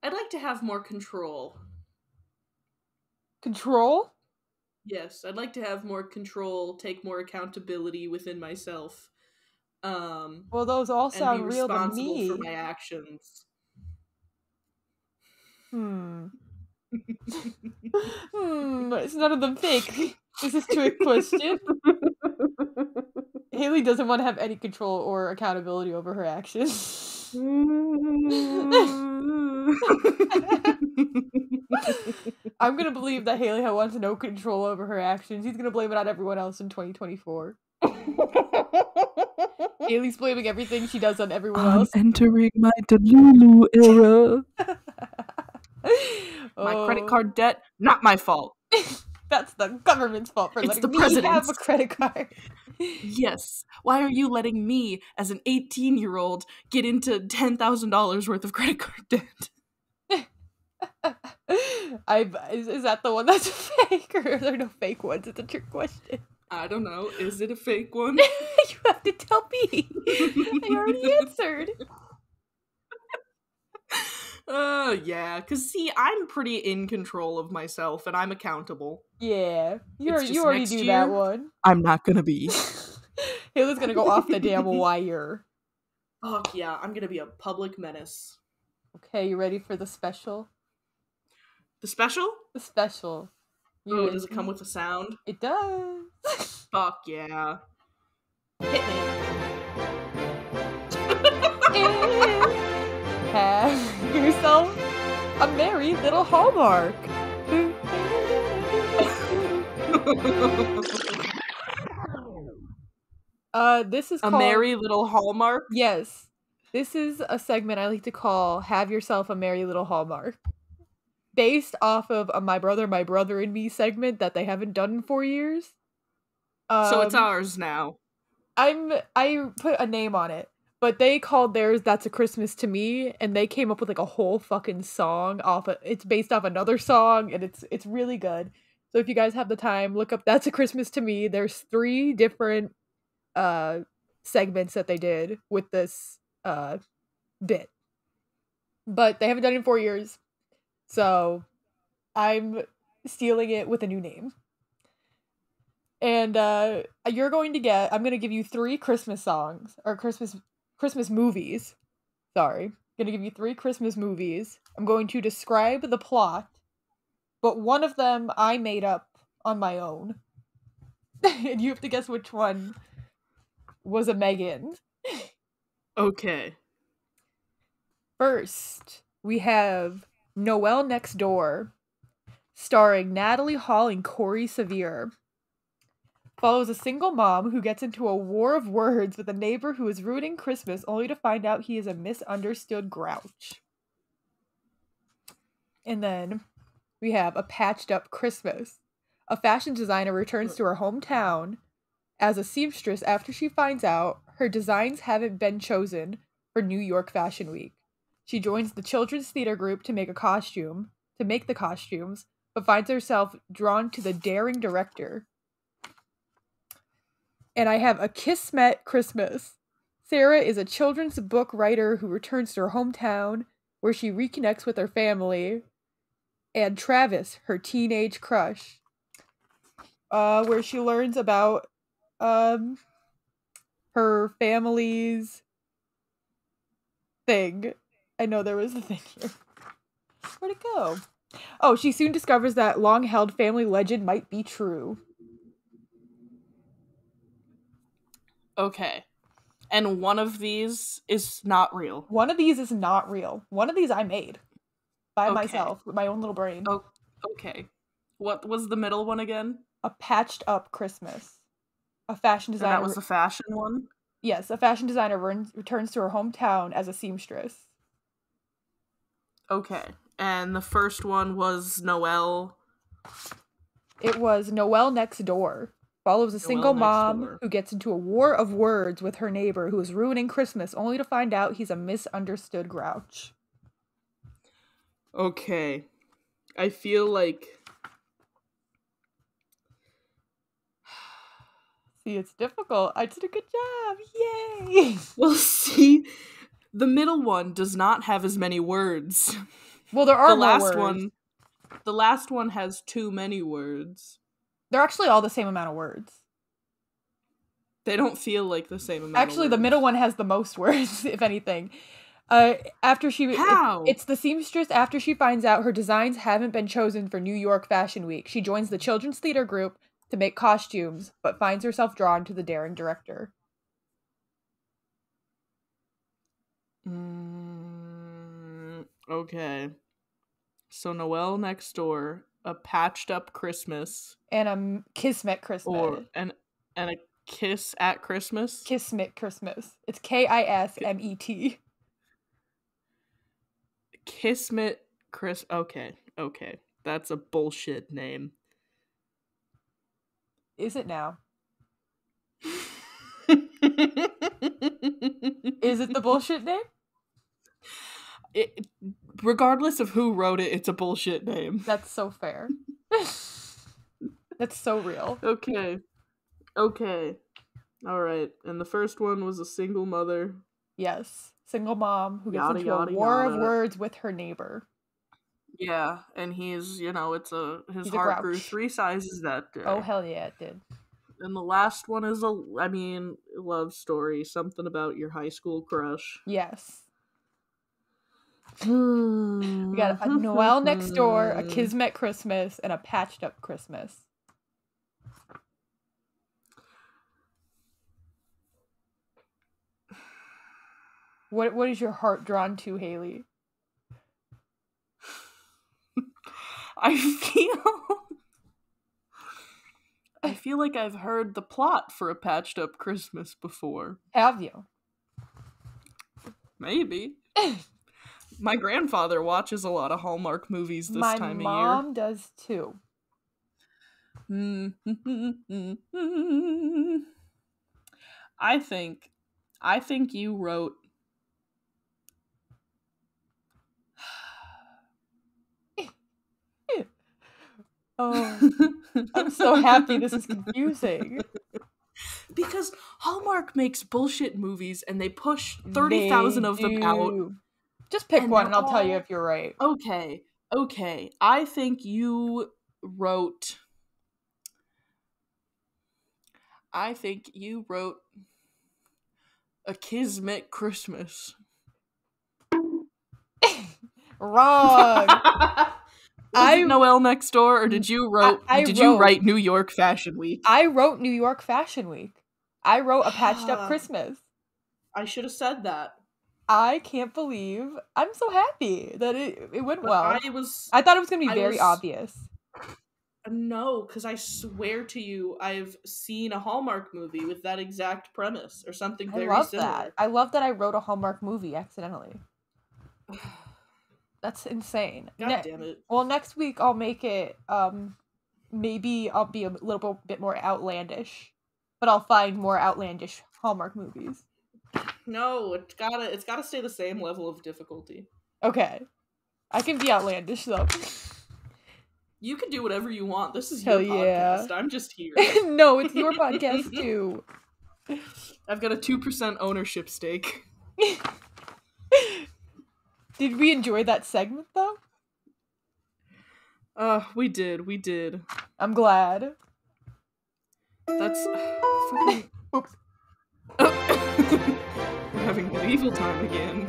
I'd like to have more control.
Control.
Yes, I'd like to have more control, take more accountability within myself. Um,
Well, those all sound real to me.
for my actions.
Hmm. hmm. It's none of them fake. Is this a trick question? Haley doesn't want to have any control or accountability over her actions. Mm. I'm gonna believe that Haley wants no control over her actions. He's gonna blame it on everyone else in 2024. Haley's blaming everything she does on everyone
I'm
else.
entering my Delulu era. My
Oh,
credit card debt, not my fault.
That's the government's fault for
It's
letting
the
me have a credit card.
Yes. Why are you letting me, as an 18 year old, get into $10,000 worth of credit card debt?
I is, is that the one that's fake or are there no fake ones? It's a trick question.
I don't know. Is it a fake one?
you have to tell me. I already answered.
Uh, yeah. Because, see, I'm pretty in control of myself and I'm accountable.
Yeah, you
It's
you already do
year.
that one.
I'm not gonna be.
Haley's gonna go off the damn wire.
Fuck yeah, I'm gonna be a public menace.
Okay, you ready for the special?
The special?
The special. You
Oh, does it come with a sound?
It does.
Fuck yeah.
Hit me. Have yourself a merry little hallmark. Uh, this is
a
called
merry little hallmark?
Yes, this is a segment I like to call "Have Yourself a Merry Little Hallmark," based off of a "My Brother, My Brother and Me" segment that they haven't done in four years.
so it's
Um,
ours now.
I'm I put a name on it, but they called theirs "That's a Christmas to Me," and they came up with like a whole fucking song off. Of, it's based off another song, and it's it's really good. So if you guys have the time, look up "That's a Christmas to Me." There's three different uh segments that they did with this uh bit, but they haven't done it in four years, so I'm stealing it with a new name and uh you're going to get i'm going to give you three christmas songs or christmas christmas movies. Sorry i'm going to give you three christmas movies. I'm going to describe the plot but one of them i made up on my own. And you have to guess which one was a megan.
Okay.
first we have noel next door starring natalie hall and corey sevier follows a single mom who gets into a war of words with a neighbor who is ruining Christmas only to find out he is a misunderstood grouch. And then we have a patched up Christmas. A fashion designer returns to her hometown as a seamstress after she finds out her designs haven't been chosen for New York Fashion Week. She joins the children's theater group to make a costume, to make the costumes, but finds herself drawn to the daring director and I have a Kismet Christmas. Sarah is a children's book writer who returns to her hometown where she reconnects with her family, and Travis, her teenage crush, uh, where she learns about um her family's thing. I know there was a thing here. Where'd it go? Oh, she soon discovers that long held family legend might be true.
Okay. And one of these is not real.
One of these is not real. One of these I made by
Okay.
myself with my own little brain.
Oh. Okay. What was the middle one again?
A patched up Christmas. A fashion
And
designer.
that was the fashion one?
yes, a fashion designer runs, returns to her hometown as a seamstress.
Okay. And the first one was Noel.
It was Noel Next Door. Follows a single mom who gets into a war of words with her neighbor who is ruining Christmas only to find out he's a misunderstood grouch.
Okay. I feel like
See, it's difficult. I did a good job. Yay!
well see the middle one does not have as many words.
Well, there are
the last
words.
one the last one has too many words.
They're actually all the same amount of words.
They don't feel like the same amount.
Actually, the middle one has the most words, if anything. Uh, after she it-
How?
it's the seamstress after she finds out her designs haven't been chosen for New York Fashion Week. She joins the children's theater group to make costumes, but finds herself drawn to the daring director.
Mm, okay. So Noel next door, a patched up Christmas,
And a Kismet Christmas.
or and and a kiss at Christmas.
Kismet Christmas. It's K I S M E T.
Kismet Chris. Okay, okay, that's a bullshit name.
Is it now?
Is
Is it the bullshit name?
it, regardless of who wrote it, it's a bullshit name.
That's so fair. That's so real.
Okay. Okay. All right. And the first one was a single mother.
Yes. Single mom who gets
Yada,
into
yada,
a war of words with her neighbor.
Yeah, and he's, you know, it's a his
He's a
heart grew three sizes that day.
Oh hell yeah, it did.
And the last one is a, I mean, love story, something about your high school crush.
Yes.
We
got a Noel next door, a hmm. Kismet Christmas, and a patched up Christmas. What what is your heart drawn to, Haley?
I feel I feel like I've heard the plot for a patched up Christmas before.
Have you?
Maybe. My grandfather watches a lot of Hallmark movies this
My
time of year.
My mom does too.
Mm-hmm. I think I think you wrote
Oh, I'm so happy this is confusing.
because Hallmark makes bullshit movies and they push 30,000 of them out.
Just pick
And
one and I'll tell you if you're right.
Okay. Okay. I think you wrote I think you wrote a Kismet Christmas.
Wrong. I-
Noel next door, or did you wrote?
I
did you write New York Fashion Week?
I wrote New York Fashion Week. I wrote a patched up Christmas.
I should have said that.
I can't believe I'm so happy that it, it went
But
well.
I was
I thought it was gonna be
I
very
was-
obvious.
no, because I swear to you, I've seen a Hallmark movie with that exact premise or something
I love
similar.
that. I love that I wrote a Hallmark movie accidentally. That's insane.
God
Ne-
damn it!
well, next week I'll make it. Um, maybe I'll be a little bit more outlandish, but I'll find more outlandish Hallmark movies.
No, it's gotta it's gotta stay the same level of difficulty.
Okay, I can be outlandish though.
You can do whatever you want. This is
Hell
your
yeah.
podcast. I'm just here.
no, it's your podcast too.
I've got a two percent ownership stake.
Did we enjoy that segment though?
Uh, we did, we did.
I'm glad.
That's.
Oops.
Having medieval time again.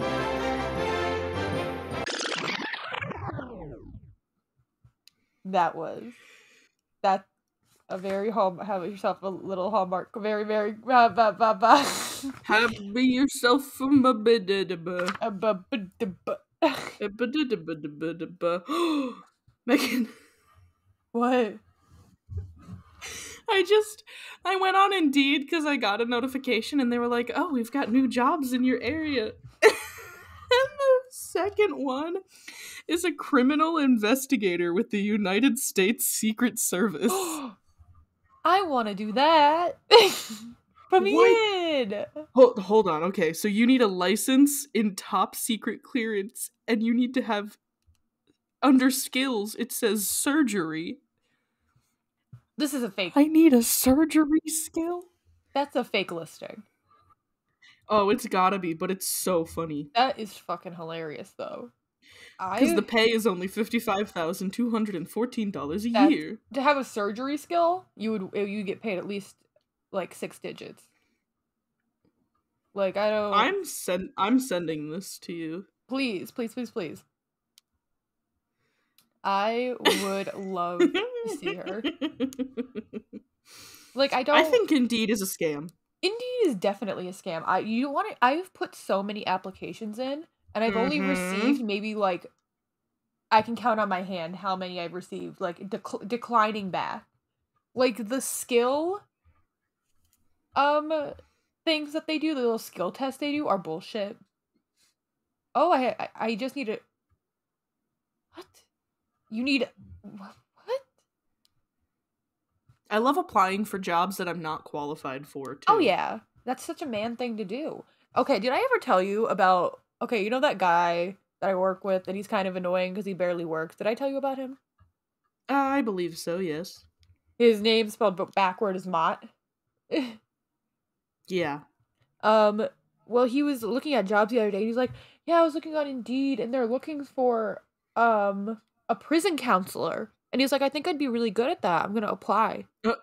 That was that a very hall. Have yourself a little hallmark. Very very. Ba, ba, ba, ba.
Have yourself a. Megan,
what?
I just I went on Indeed because I got a notification and they were like, "Oh, we've got new jobs in your area." and the second one is a criminal investigator with the United States Secret Service.
I want to do that. Put me in.
hold, hold on. Okay, so you need a license in top secret clearance and you need to have under skills it says surgery.
This is a fake.
I need a surgery skill?
That's a fake listing.
Oh, it's gotta be, but it's so funny.
That is fucking hilarious, though.
Because
I
the pay is only fifty-five thousand two hundred and fourteen dollars a
That's-
year.
to have a surgery skill, you would eh, you get paid at least like six digits. Like I don't.
I'm send I'm sending this to you.
Please, please, please, please. I would love to see her. Like I don't.
I think Indeed is a scam.
Indeed is definitely a scam. I you want to. I've put so many applications in, and I've only
Mhm.
received maybe like. I can count on my hand how many I've received, like dec- declining back. Like the skill, um, things that they do, the little skill tests they do are bullshit. Oh, I I, I just need to What? You need what?
I love applying for jobs that I'm not qualified for. Too.
Oh yeah, that's such a man thing to do. Okay, did I ever tell you about? Okay, you know that guy that I work with, and he's kind of annoying because he barely works. Did I tell you about him?
Uh, I believe so. Yes.
His name spelled b- backward is Mott.
Yeah.
um, well, he was looking at jobs the other day. He's like, "Yeah, I was looking on Indeed, and they're looking for um a prison counselor." And he's like, "I think I'd be really good at that. I'm gonna apply."
Uh.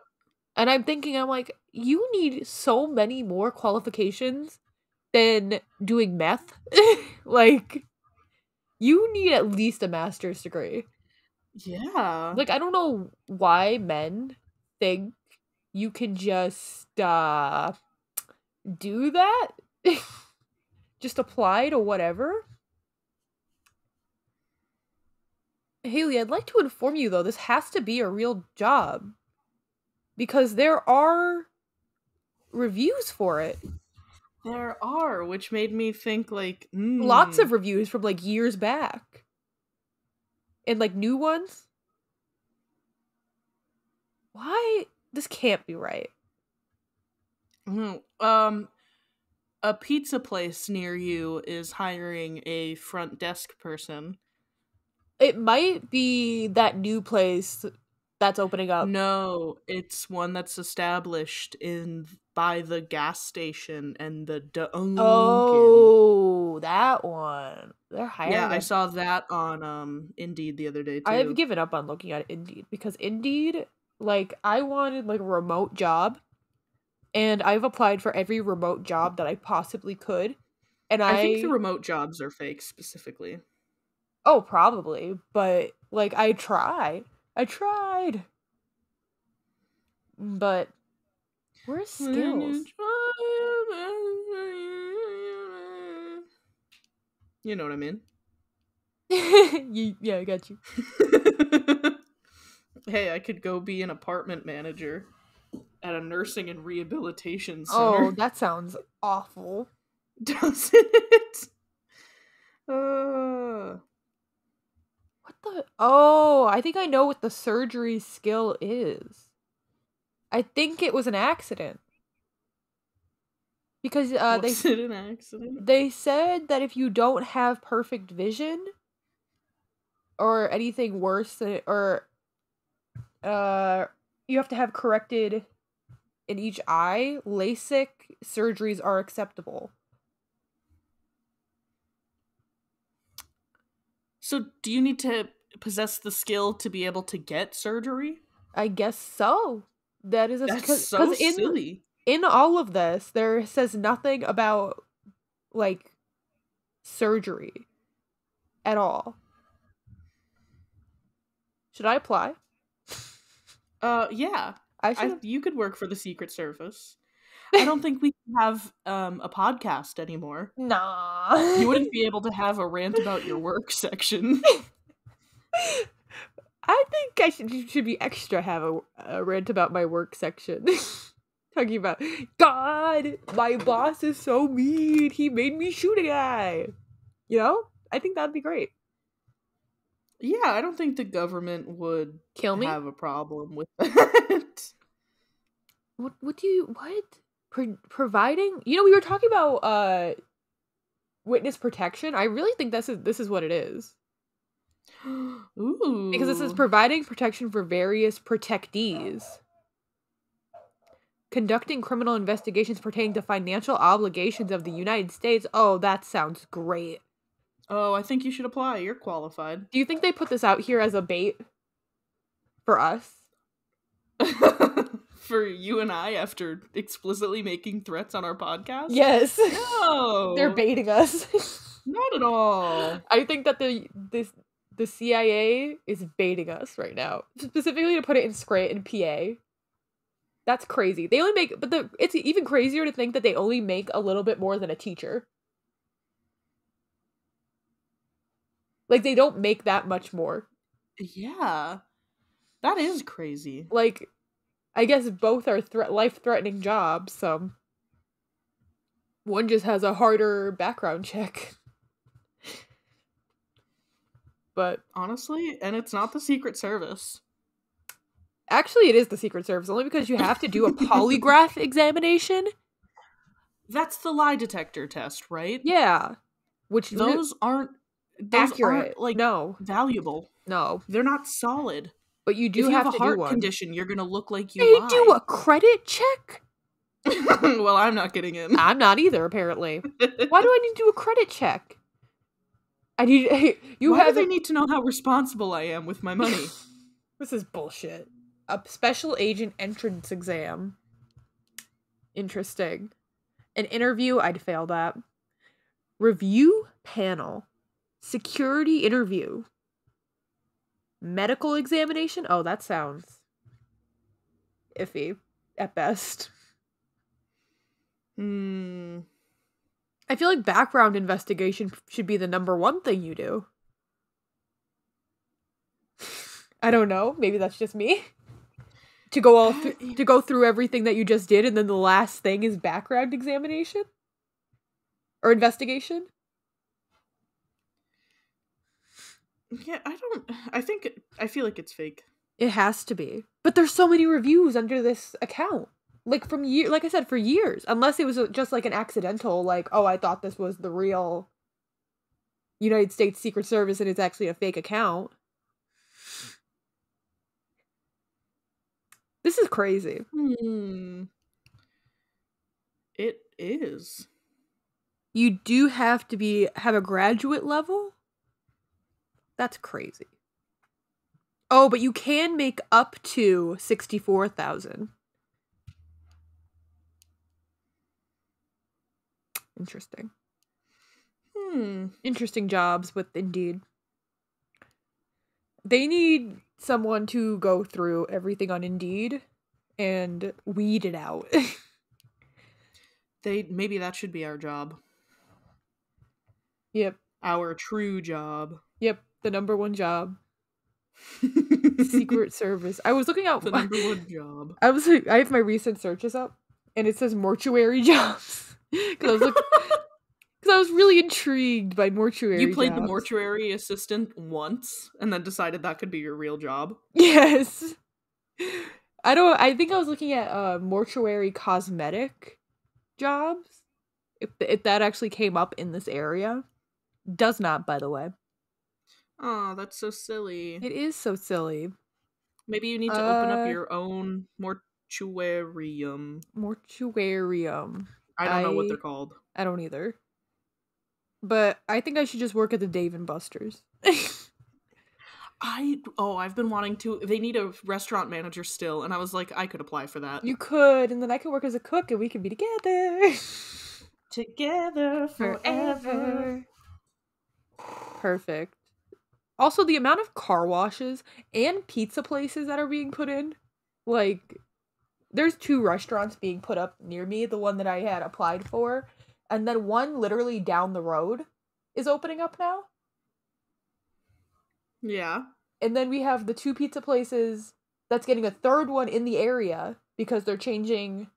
And I'm thinking, I'm like, you need so many more qualifications than doing meth. like, you need at least a master's degree.
Yeah.
Like, I don't know why men think you can just uh do that. just apply to whatever. Haley, I'd like to inform you though, this has to be a real job. Because there are reviews for it.
there are, which made me think like mm,
Lots of reviews from like years back. And like new ones. Why? This can't be right.
Mm, Um, a pizza place near you is hiring a front desk person.
It might be that new place that's opening up.
No, it's one that's established in by the gas station and the Dunkin'.
Oh, that one. They're hiring.
yeah, I saw that on um Indeed the other day too.
I've given up on looking at Indeed because Indeed, like, I wanted like a remote job, and I've applied for every remote job that I possibly could, and I,
I think the remote jobs are fake specifically.
Oh probably, but like I tried, I tried, but where's skills?
You know what I mean?
You- yeah, I got you.
hey, I could go be an apartment manager at a nursing and rehabilitation center.
Oh, that sounds awful.
Doesn't it? Uh,
the? Oh, I think I know what the surgery skill is. I think it was an accident. Because uh, they
was it an accident?
they said that if you don't have perfect vision or anything worse than or uh you have to have corrected in each eye, LASIK surgeries are acceptable.
So, do you need to possess the skill to be able to get surgery?
I guess so. That is a
That's
because
so
in
silly.
in all of this there says nothing about like surgery at all. Should I apply?
Uh, yeah,
I
I, you could work for the Secret Service. I don't think we have um a podcast anymore.
nah.
You wouldn't be able to have a rant about your work section.
I think I should should be extra have a, a rant about my work section. Talking about God, my boss is so mean. He made me shoot a guy. You know, I think that'd be great.
Yeah, I don't think the government would
Kill me.
have a problem with that.
What? What do you? What? Pro- providing? You know, we were talking about uh, witness protection. I really think this is this is what it is
Ooh.
because this is providing protection for various protectees. Conducting criminal investigations pertaining to financial obligations of the United States. Oh, that sounds great.
Oh, I think you should apply. You're qualified.
Do you think they put this out here as a bait for us?
for you and I after explicitly making threats on our podcast?
Yes.
No.
They're baiting us.
Not at all.
I think that the this the CIA is baiting us right now, specifically to put it in Scranton, PA. That's crazy. They only make, but the it's even crazier to think that they only make a little bit more than a teacher. Like they don't make that much more.
Yeah. That is crazy.
Like, I guess both are thre- life threatening jobs. So one just has a harder background check. but
Honestly, and it's not the Secret Service.
actually, it is the Secret Service only because you have to do a polygraph examination.
That's the lie detector test, right?
Yeah, which
Those aren't those
accurate.
aren't, like
no,
valuable.
no,
They're not solid.
But you do
if you
have,
have, a heart
do one.
condition, you're gonna look like you
They
lie.
do a credit check.
well, I'm not getting in.
I'm not either. Apparently, why do I need to do a credit check? I need you
Why do
have
they need to know how responsible I am with my money?
This is bullshit. A special agent entrance exam. Interesting. An interview, I'd fail that. Review panel. Security interview. Medical examination? Oh, that sounds iffy at best.
Hmm.
I feel like background investigation should be the number one thing you do. I don't know. Maybe that's just me. To go all th- to go through everything that you just did, and then the last thing is background examination or investigation.
Yeah, I don't. I think. I feel like it's fake.
It has to be, but there's so many reviews under this account, like from year, like I said, for years. Unless it was just like an accidental, like oh, I thought this was the real United States Secret Service, and it's actually a fake account. This is crazy.
Hmm. It is.
You do have to be have a graduate level. That's crazy. Oh, but you can make up to sixty four thousand. Interesting.
Hmm.
Interesting jobs with Indeed. They need someone to go through everything on Indeed and weed it out.
They maybe that should be our job.
yep.
Our true job.
Yep. The number one job. Secret Service. I was looking out
the number one job.
I was like, I have my recent searches up, and it says mortuary jobs because I was because I was really intrigued by mortuary.
You played the mortuary assistant once and then decided that could be your real job.
Yes, I don't. I think I was looking at uh mortuary cosmetic jobs. If if that actually came up in this area, does not, by the way.
Oh, that's so silly.
It is so silly.
Maybe you need to open
Uh,
up your own mortuarium.
Mortuarium.
I don't know what they're called.
I don't either. But I think I should just work at the Dave and Buster's.
I oh, I've been wanting to. They need a restaurant manager still, and I was like, I could apply for that.
You could, and then I could work as a cook, and we could be together
together forever.
Perfect. Also, the amount of car washes and pizza places that are being put in, like, there's two restaurants being put up near me. The one that I had applied for, and then one literally down the road is opening up now.
Yeah.
And then we have the two pizza places that's getting a third one in the area because they're changing.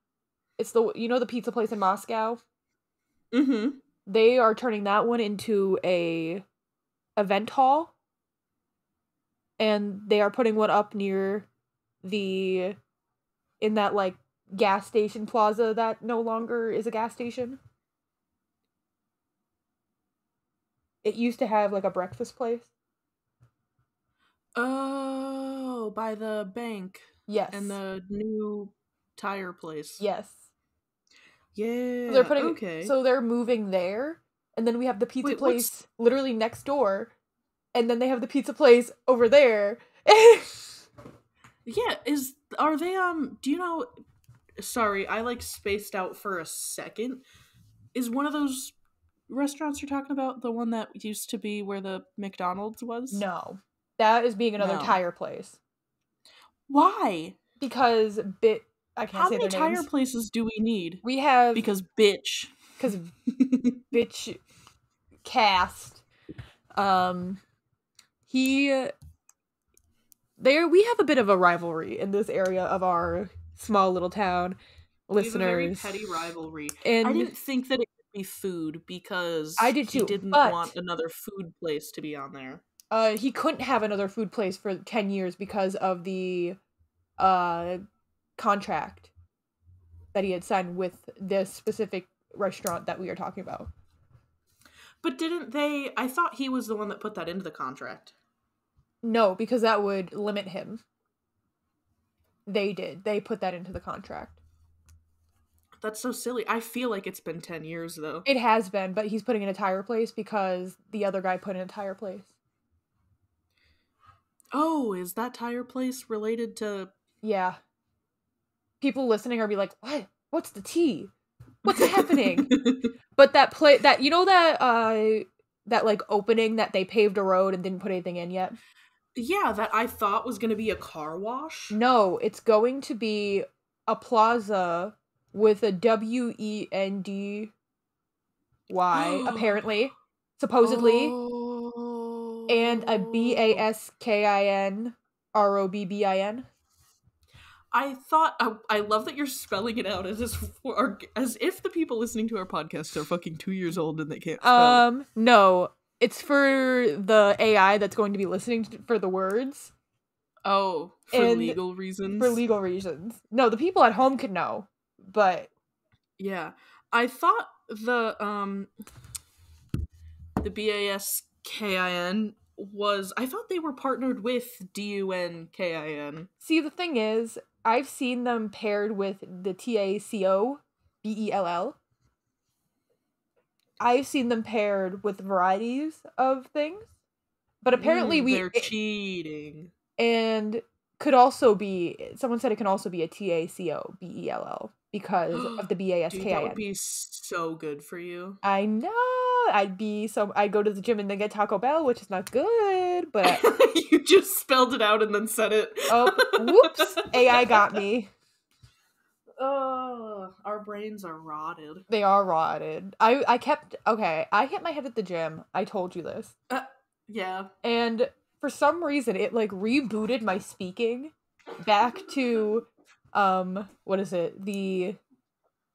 It's the you know the pizza place in Moscow.
Mm-hmm.
They are turning that one into a event hall, and they are putting one up near the in that like gas station plaza that no longer is a gas station. It used to have like a breakfast place.
Oh, by the bank
Yes.
and the new tire place.
yes.
Yeah.
So they're putting
okay.
so they're moving there and then we have the pizza
Wait,
place
what's-
literally next door and then they have the pizza place over there
Yeah, is are they um do you know sorry, I like spaced out for a second. Is one of those restaurants you're talking about the one that used to be where the McDonald's was?
No, that is being another
No.
tire place
Why?
because bit. I can't
How many tire
names.
places do we need?
we have
Because bitch.
because bitch cast um he there we have a bit of a rivalry in this area of our small little town
We have a very
listeners
petty rivalry.
and
I didn't think that it could be food because
I did
he
too,
didn't
but-
want another food place to be on there.
uh he couldn't have another food place for 10 years because of the uh contract that he had signed with this specific restaurant that we are talking about
But didn't they I thought he was the one that put that into the contract.
No because that would limit him they did they put that into the contract
That's so silly. I feel like it's been 10 years though.
It has been, but he's putting in a tire place because the other guy put in a tire place.
Oh, is that tire place related to
Yeah. People listening are be like, "What? What's the T? What's happening?" but that play that you know that uh that like opening that they paved a road and didn't put anything in yet?
Yeah, that I thought was going to be a car wash.
No, it's going to be a plaza with a W E N D Y apparently, supposedly, and a B A
Oh.
S K I N R O B B I N.
I thought I, I love that you're spelling it out as if as if the people listening to our podcast are fucking 2 years old and they can't spell.
Um, no, it's for the AI that's going to be listening to, for the words
oh, for
and
legal reasons.
for legal reasons. No, the people at home could know, but
Yeah. I thought the um the BASKIN was I thought they were partnered with DUNKIN.
see, the thing is, I've seen them paired with the T A C O B E L L. I've seen them paired with varieties of things, but apparently
Mm,
we
they're
it-
cheating.
and could also be someone said it can also be a T A C O B E L L because of the B A S
Dude, that would be so good for you.
I know. I'd be so. I'd go to the gym and then get Taco Bell, which is not good. But
you just spelled it out and then said it.
oh, whoops! AI got me.
Oh, our brains are rotted.
They are rotted. I I kept okay. I hit my head at the gym. I told you this,
Yeah.
and for some reason, it like rebooted my speaking back to um what is it the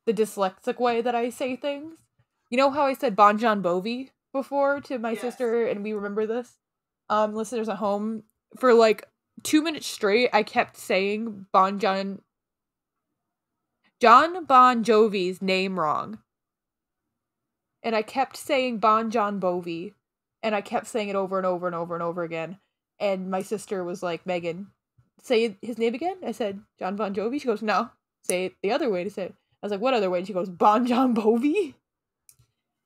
the dyslexic way that I say things. You know how I said Bon John Bovi before to my
Yes.
sister, and we remember this. Um, listeners at home, for like two minutes straight, I kept saying Bon John Bon Jovi's name wrong. And I kept saying Bon John Bovi, and I kept saying it over and over and over and over again. And my sister was like, Megan, say his name again. I said, John Bon Jovi. She goes, no, say it the other way to say it. I was like, what other way? And she goes, Bon John Bovi.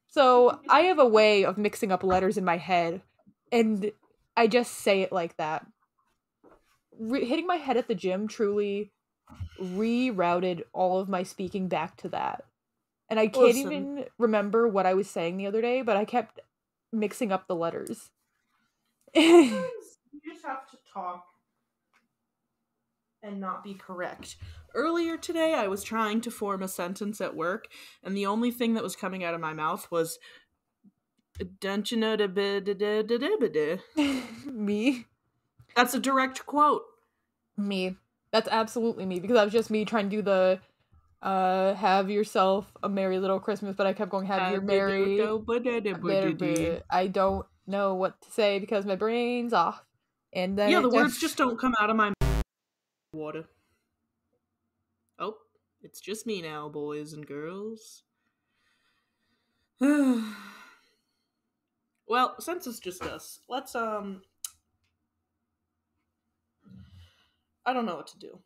So I have a way of mixing up letters in my head, and I just say it like that. Re- hitting my head at the gym truly rerouted all of my speaking back to that. And I can't
Listen.
even remember what I was saying the other day, but I kept mixing up the letters.
you just have to talk and not be correct. Earlier today, I was trying to form a sentence at work, and the only thing that was coming out of my mouth was. Don't you know the bit- da- da- da- da- da- da?"
me.
That's a direct quote.
Me. That's absolutely me because that was just me trying to do the uh have yourself a merry little Christmas, but I kept going have your merry I don't know what to say because my brain's off. And then
Yeah, the words just don't come out of my water. Oh, it's just me now, boys and girls. well, since it's just us, let's um I don't know what to do.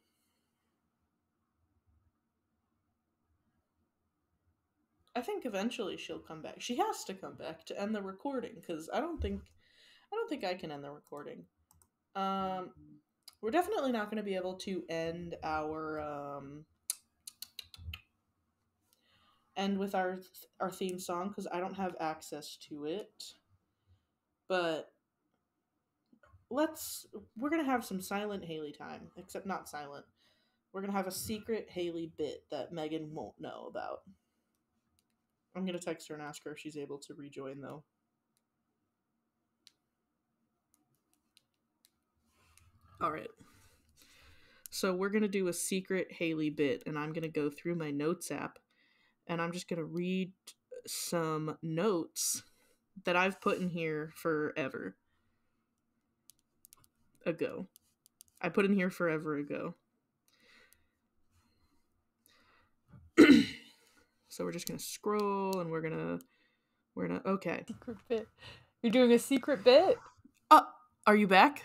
I think eventually she'll come back. She has to come back to end the recording cuz I don't think I don't think I can end the recording. Um we're definitely not going to be able to end our um end with our our theme song because I don't have access to it. But let's we're gonna have some silent Haley time, except not silent. We're gonna have a secret Haley bit that Megan won't know about. I'm gonna text her and ask her if she's able to rejoin though. All right. So we're gonna do a secret Haley bit, and I'm gonna go through my notes app, and I'm just gonna read some notes that I've put in here forever ago. I put in here forever ago. so we're just gonna scroll, and we're gonna we're gonna okay.
Secret bit. You're doing a secret bit.
Uh, are you back?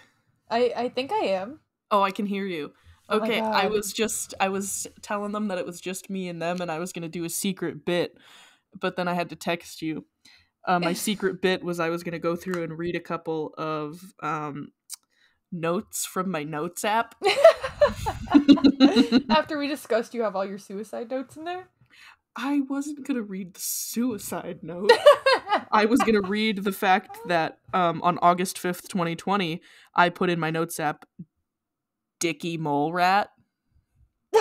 I I think I am.
Oh, I can hear you.
Oh
Okay, I was just I was telling them that it was just me and them and I was going to do a secret bit, but then I had to text you. Uh, my secret bit was I was going to go through and read a couple of um, notes from my notes app.
After we discussed, you have all your suicide notes in there.
I wasn't going to read the suicide note. I was going to read the fact that um, on August 5th, 2020, I put in my notes app Dicky Mole Rat.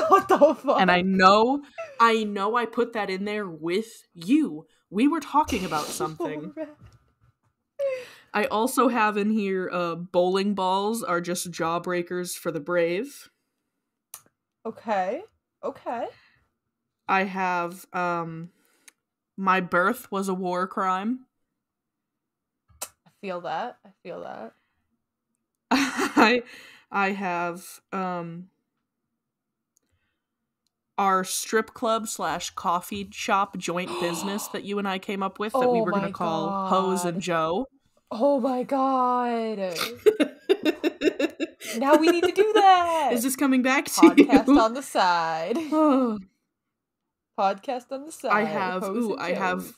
what the fuck?
and I know, I know, I put that in there with you. We were talking about something. I also have in here, uh, bowling balls are just jawbreakers for the brave.
okay. Okay.
I have, um, my birth was a war crime.
I feel that. I feel that.
I, I have, um, our strip club slash coffee shop joint business that you and I came up with that we
Oh
were going to
my
call Hose and Joe.
Oh my god. now we need to do that.
Is this coming back to
podcast
you?
on the side?
Oh.
Podcast on the side.
I have-
Hose
ooh, I have-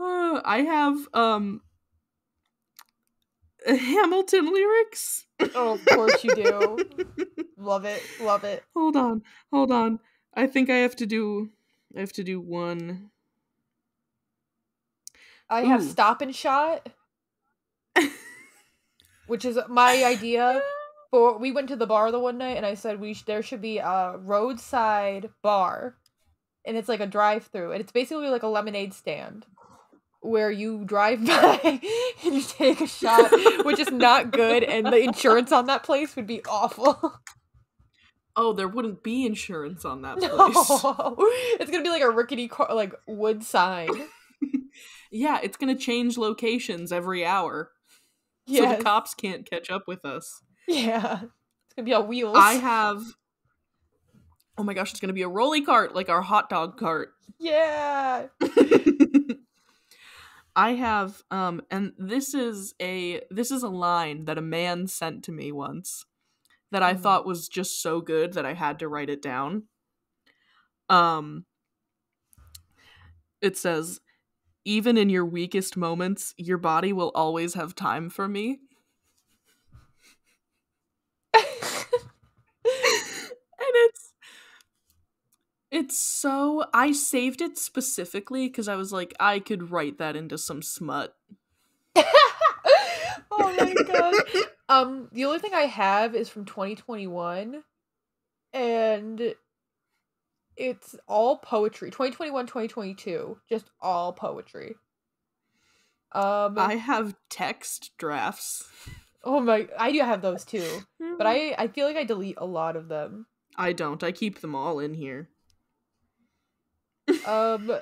Uh, I have um Hamilton lyrics.
Oh, of course you do. Love it. Love it.
hold on, hold on. I think I have to do. I have to do one.
I have
Ooh.
Stop and Shot, which is my idea. For we went to the bar the one night, and I said we sh- there should be a roadside bar, and it's like a drive-through, and it's basically like a lemonade stand, where you drive by and you take a shot, which is not good, and the insurance on that place would be awful.
Oh, there wouldn't be insurance on that place.
no, it's gonna be like a rickety car, like wood sign.
Yeah, it's gonna change locations every hour, so the cops can't catch up with us.
Yeah, it's gonna be on wheels.
I have. Oh my gosh, it's gonna be a rolly cart like our hot dog cart.
yeah.
I have um and this is a this is a line that a man sent to me once that I
Mhm.
thought was just so good that I had to write it down. Um it says even in your weakest moments, your body will always have time for me. and it's it's so I saved it specifically because I was like, I could write that into some smut.
oh my god. Um, the only thing I have is from 2021, and it's all poetry. 2021, 2022, just all poetry. Um,
I have text drafts.
oh my, I do have those too, but I I feel like I delete a lot of them.
I don't. I keep them all in here.
Um,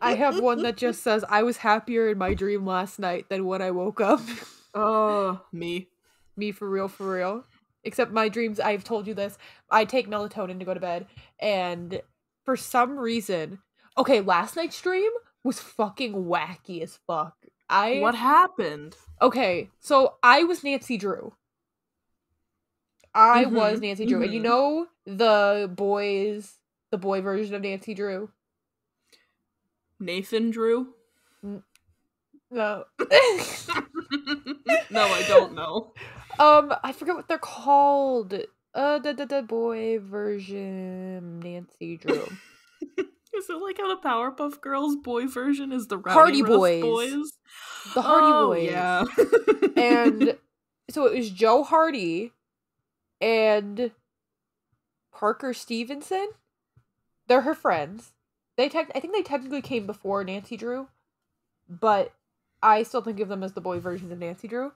I have one that just says, "I was happier in my dream last night than when I woke up."
Oh, me.
me for real for real except my dreams i've told you this i take melatonin to go to bed and for some reason okay last night's dream was fucking wacky as fuck i
What happened?
okay so i was nancy drew i was
Mhm,
nancy drew and you
mhm.
know the boys the boy version of nancy drew
Nathan Drew?
No.
no, I don't know.
Um, I forget what they're called. Uh, the the, the boy version, Nancy Drew.
Is it like how the Powerpuff Girls boy version is the
Hardy Boys.
boys?
The Hardy
Oh,
Boys.
Yeah.
and so it was Joe Hardy and Parker Stevenson. They're her friends. They tech- I think they technically came before Nancy Drew, but I still think of them as the boy versions of Nancy Drew.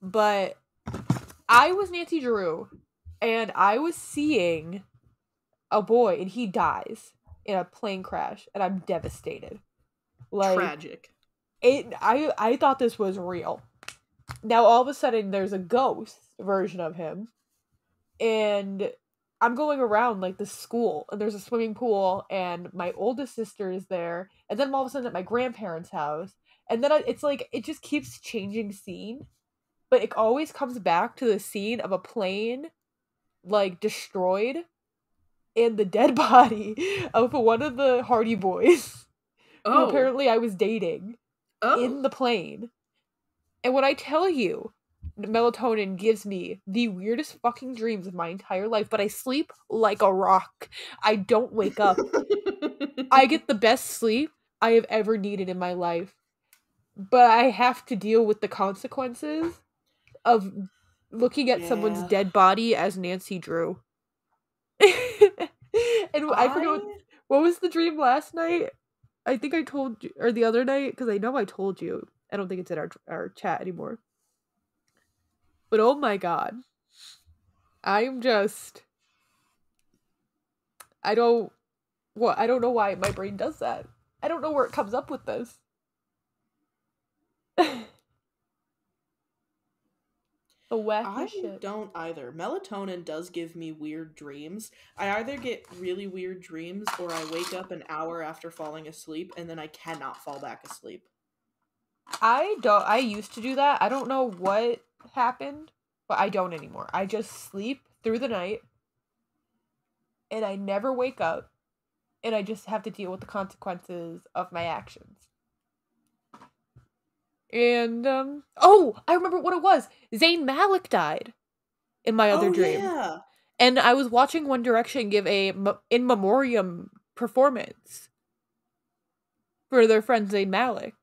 But I was Nancy Drew, and I was seeing a boy, and he dies in a plane crash, and I'm devastated. Like
Tragic.
it I I thought this was real. Now all of a sudden there's a ghost version of him. And I'm going around like the school and there's a swimming pool and my oldest sister is there and then I'm all of a sudden at my grandparents' house and then I, it's like it just keeps changing scene but it always comes back to the scene of a plane like destroyed and the dead body of one of the Hardy boys who
Oh.
apparently I was dating
oh.
in the plane. And when I tell you, melatonin gives me the weirdest fucking dreams of my entire life, but I sleep like a rock. I don't wake up. I get the best sleep I have ever needed in my life. But I have to deal with the consequences of looking at someone's dead body as Nancy Drew. and I forget what, what was the dream last night? I think I told you, or the other night, because I know I told you. I don't think it's in our our chat anymore. But oh my god, I'm just. I don't. What I don't know why my brain does that. I don't know where it comes up with this. the wacky
I
shit.
don't either. Melatonin does give me weird dreams. I either get really weird dreams or I wake up an hour after falling asleep and then I cannot fall back asleep.
I don't. I used to do that. I don't know what happened, but I don't anymore. I just sleep through the night, and I never wake up, and I just have to deal with the consequences of my actions. And um, oh, I remember what it was. Zayn Malik died in my other
oh,
dream,
Yeah.
and I was watching One Direction give a in memoriam performance for their friend Zayn Malik.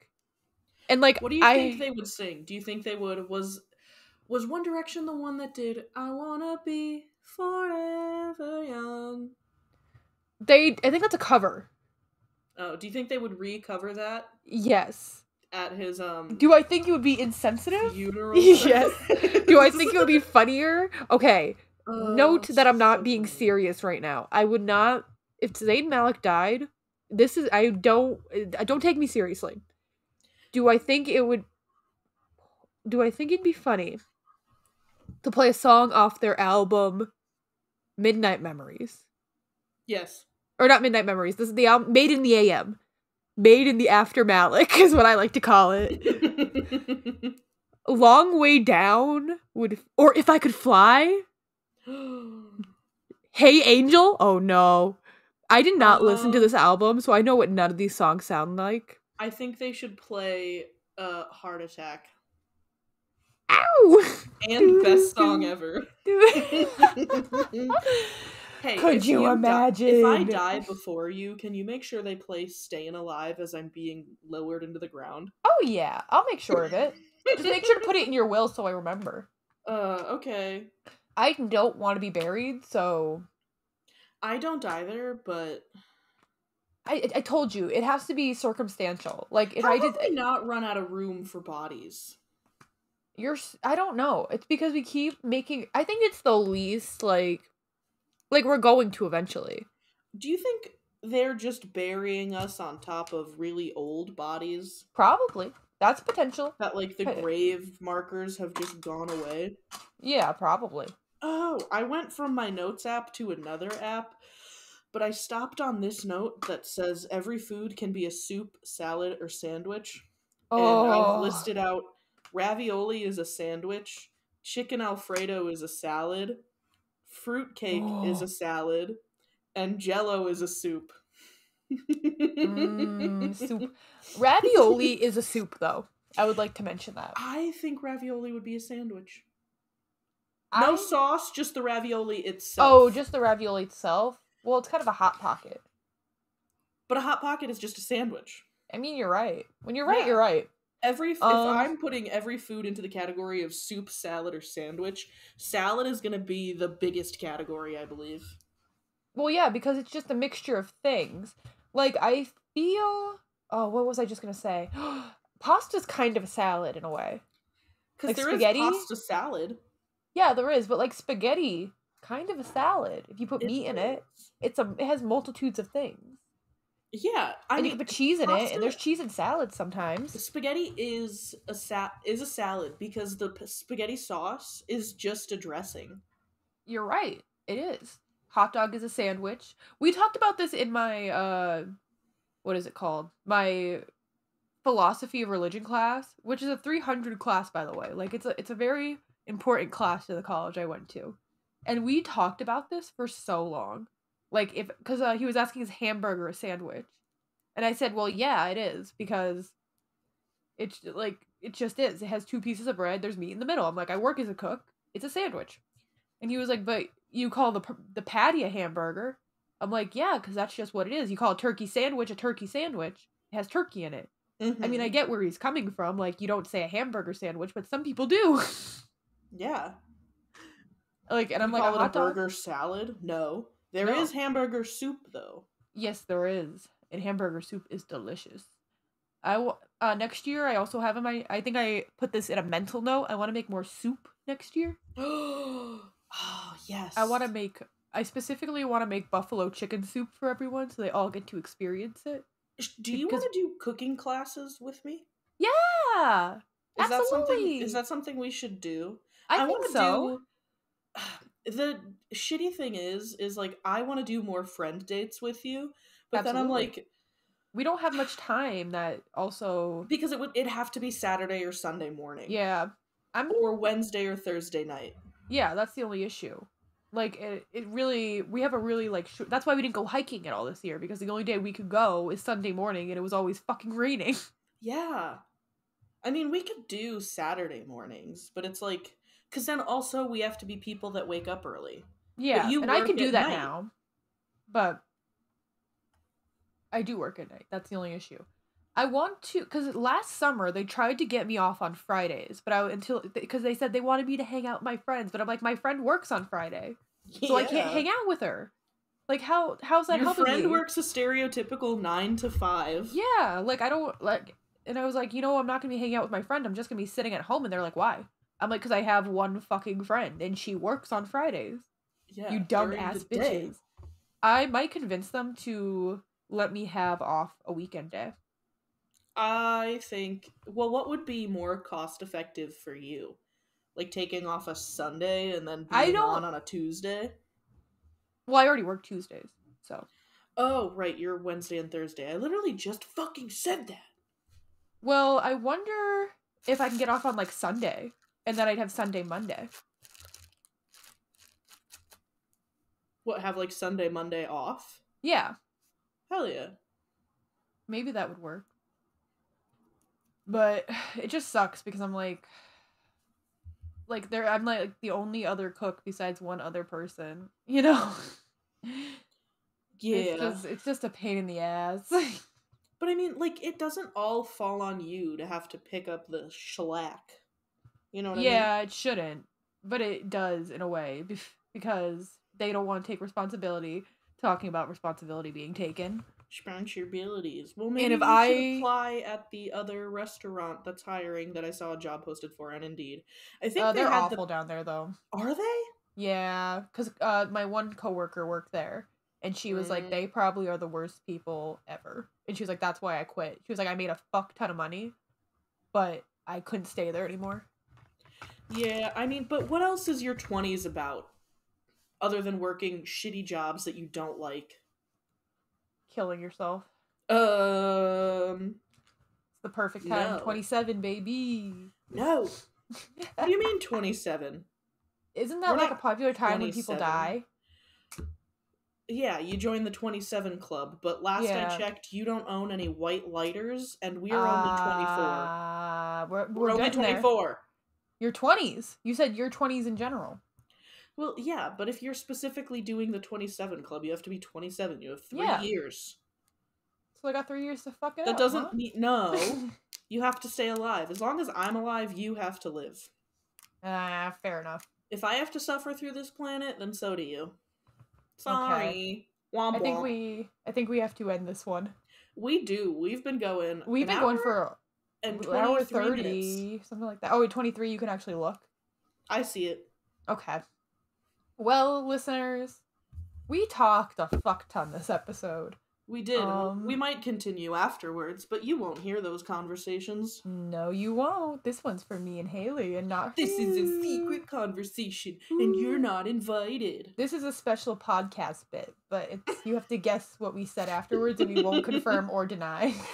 And like
What do you
I,
think they would sing? Do you think they would was was One Direction the one that did I wanna be forever young?
They, I think that's a cover.
Oh, do you think they would recover that
Yes.
At his um
Do I think it would be insensitive?
funeral?
Yes. Do I think it would be funnier? Okay.
Oh,
Note that I'm not
so
being
funny.
serious right now. I would not. If Zayn Malik died, this is. I don't. Don't take me seriously. Do I think it would? Do I think it'd be funny to play a song off their album, Midnight Memories?
Yes.
or not Midnight Memories. This is the album Made in the AM. Made in the After Malik is what I like to call it. Long Way Down would or If I Could Fly. Hey Angel. Oh no. I did not listen to
Um,
this album, so I know what none of these songs sound like.
I think they should play uh Heart Attack.
Ow!
And best song ever. Hey,
Could
if
you
di- if I die before you, can you make sure they play "Staying Alive" as I'm being lowered into the ground?
oh yeah, I'll make sure of it. Just make sure to put it in your will so I remember.
Uh, okay.
I don't want to be buried, so
I don't either, but
I I told you it has to be circumstantial. Like if
how
I did,
have not run out of room for bodies?
You're I don't know. It's because we keep making. I think it's the least like, like we're going to eventually.
Do you think they're just burying us on top of really old bodies?
Probably that's potential.
That like the grave markers have just gone away?
Yeah, probably.
Oh, I went from my notes app to another app, but I stopped on this note that says every food can be a soup, salad, or sandwich.
Oh.
And I've listed out ravioli is a sandwich, chicken alfredo is a salad, fruitcake is
Oh.
a salad, and jello is a soup.
Mm, soup. Ravioli is a soup though. I would like to mention that.
I think ravioli would be a sandwich. No
I-
sauce, just the ravioli itself.
Oh, just the ravioli itself. Well, it's kind of a hot pocket.
But a hot pocket is just a sandwich.
I mean, you're right. When you're right,
Yeah.
you're right.
Every if
Um,
I'm putting every food into the category of soup, salad, or sandwich, salad is gonna be the biggest category, I believe.
Well, yeah, because it's just a mixture of things. Like I feel. Oh, what was I just gonna say? Pasta's kind of a salad in a way.
Because
Like
there is
spaghetti?
pasta salad.
Yeah, there is, but like spaghetti, kind of a salad. If you put
It
meat in it, it's a it has multitudes of things.
Yeah, I
and
mean,
you put cheese in it, and there's cheese in salads sometimes.
spaghetti is a sa- is a salad because the p- spaghetti sauce is just a dressing.
You're right. It is. Hot dog is a sandwich. We talked about this in my uh what is it called? My philosophy of religion class, which is a 300 class by the way. Like it's a it's a very important class to the college I went to. And we talked about this for so long. Like if cuz uh, he was asking is hamburger a sandwich? And I said, "Well, yeah, it is because it's like it just is. It has two pieces of bread, there's meat in the middle." I'm like, "I work as a cook. It's a sandwich." And he was like, "But you call the the patty a hamburger?" I'm like, "Yeah, because that's just what it is. You call a turkey sandwich a turkey sandwich. It has turkey in it." I mean, I
Mhm.
get where he's coming from. Like, you don't say a hamburger sandwich, but some people do.
yeah.
like, and I'm
You
like, a
a burger salad? No, there is
No.
hamburger soup though.
Yes, there is. And hamburger soup is delicious. I w- uh next year I also have in my I think I put this in a mental note. I want to make more soup next year.
oh yes.
I want to make I specifically want to make buffalo chicken soup for everyone so they all get to experience it.
Do you
because-
want to do cooking classes with me?
Yeah.
Is that something?
Absolutely.
Is that something we should do?
I, think
wanna
so.
Do, the shitty thing is, is like I want to do more friend dates with you, but then I'm like,
We don't have much time that also
because it would it'd have to be Saturday or Sunday morning,
Yeah. I'm
or Wednesday or Thursday night.
Yeah, that's the only issue. Like it, it really we have a really like sh- that's why we didn't go hiking at all this year because the only day we could go is Sunday morning and it was always fucking raining.
Yeah, I mean we could do Saturday mornings, but it's like because then also we have to be people that wake up early.
Yeah,
you
and I can do
at
that
night.
now. But I do work at night. That's the only issue. I want to cuz last summer they tried to get me off on Fridays, but I until because they said they wanted me to hang out with my friends, but I'm like my friend works on Friday. So I can't hang out with her. Like how how's that
Your
helping
friend
me?
works a stereotypical nine to five.
Yeah, like I don't like, and I was like, you know, I'm not gonna be hanging out with my friend. I'm just gonna be sitting at home. And they're like, why? I'm like, because I have one fucking friend, and she works on Fridays.
Yeah,
you dumb ass
day.
bitches. I might convince them to let me have off a weekend day.
I think. Well, what would be more cost effective for you? Like taking off a Sunday and then
I don't-
on on a Tuesday.
Well, I already work Tuesdays, so
Oh, right, you're Wednesday and Thursday. I literally just fucking said that.
well, I wonder if I can get off on like Sunday, and then I'd have Sunday, Monday.
What? Have like Sunday, Monday off?
Yeah,
Hell yeah.
maybe that would work. But it just sucks because I'm like like there I'm like the only other cook besides one other person, you know.
Yeah.
It's just it's just a pain in the ass.
But I mean, like, it doesn't all fall on you to have to pick up the shellac. You know what I mean?
yeah, it shouldn't, but it does in a way because they don't want to take responsibility talking about responsibility being taken.
Responsibilities. Well, maybe
if
you
I-
apply at the other restaurant that's hiring that I saw a job posted for on Indeed. I think
Uh,
they
they're
had
awful down there though.
Are they?
Yeah, cuz uh my one coworker worked there and she was like
Mm.
they probably are the worst people ever. And she was like that's why I quit. She was like I made a fuck ton of money, but I couldn't stay there anymore.
Yeah, I mean, but what else is your 20s about? Other than working shitty jobs that you don't like.
Killing yourself.
Um,
It's the perfect time.
No.
27 baby.
no. What do you mean 27?
Isn't that
We're
like a popular time when people die?
Yeah, you join the 27 club, but last
Yeah.
I checked, you don't own any white lighters, and we are only 24.
Uh, we're,
We're,
we're
only
getting there.
24.
Your 20s. You said your 20s in general.
Well, yeah, but if you're specifically doing the 27 club, you have to be 27. You have three
Yeah.
years.
So I got three years to fuck it
That
up,
doesn't
huh?
mean no. you have to stay alive. As long as I'm alive, you have to live.
Ah, fair enough.
If I have to suffer through this planet, then so do you. Sorry. Womp
I think
womp.
we I think we have to end this one.
We do. We've been going.
We've been going for
and
an hour
23
30,
minutes.
something like that. Oh, wait, 23 you can actually look.
I see it.
Okay. Well, listeners, we talked a fuck ton this episode.
We did.
Um,
we might continue afterwards, but you won't hear those conversations.
No, you won't. This one's for me and Haley and not
This is a secret conversation, and you're not invited.
This is a special podcast bit, but it's you have to guess what we said afterwards and we won't confirm or deny.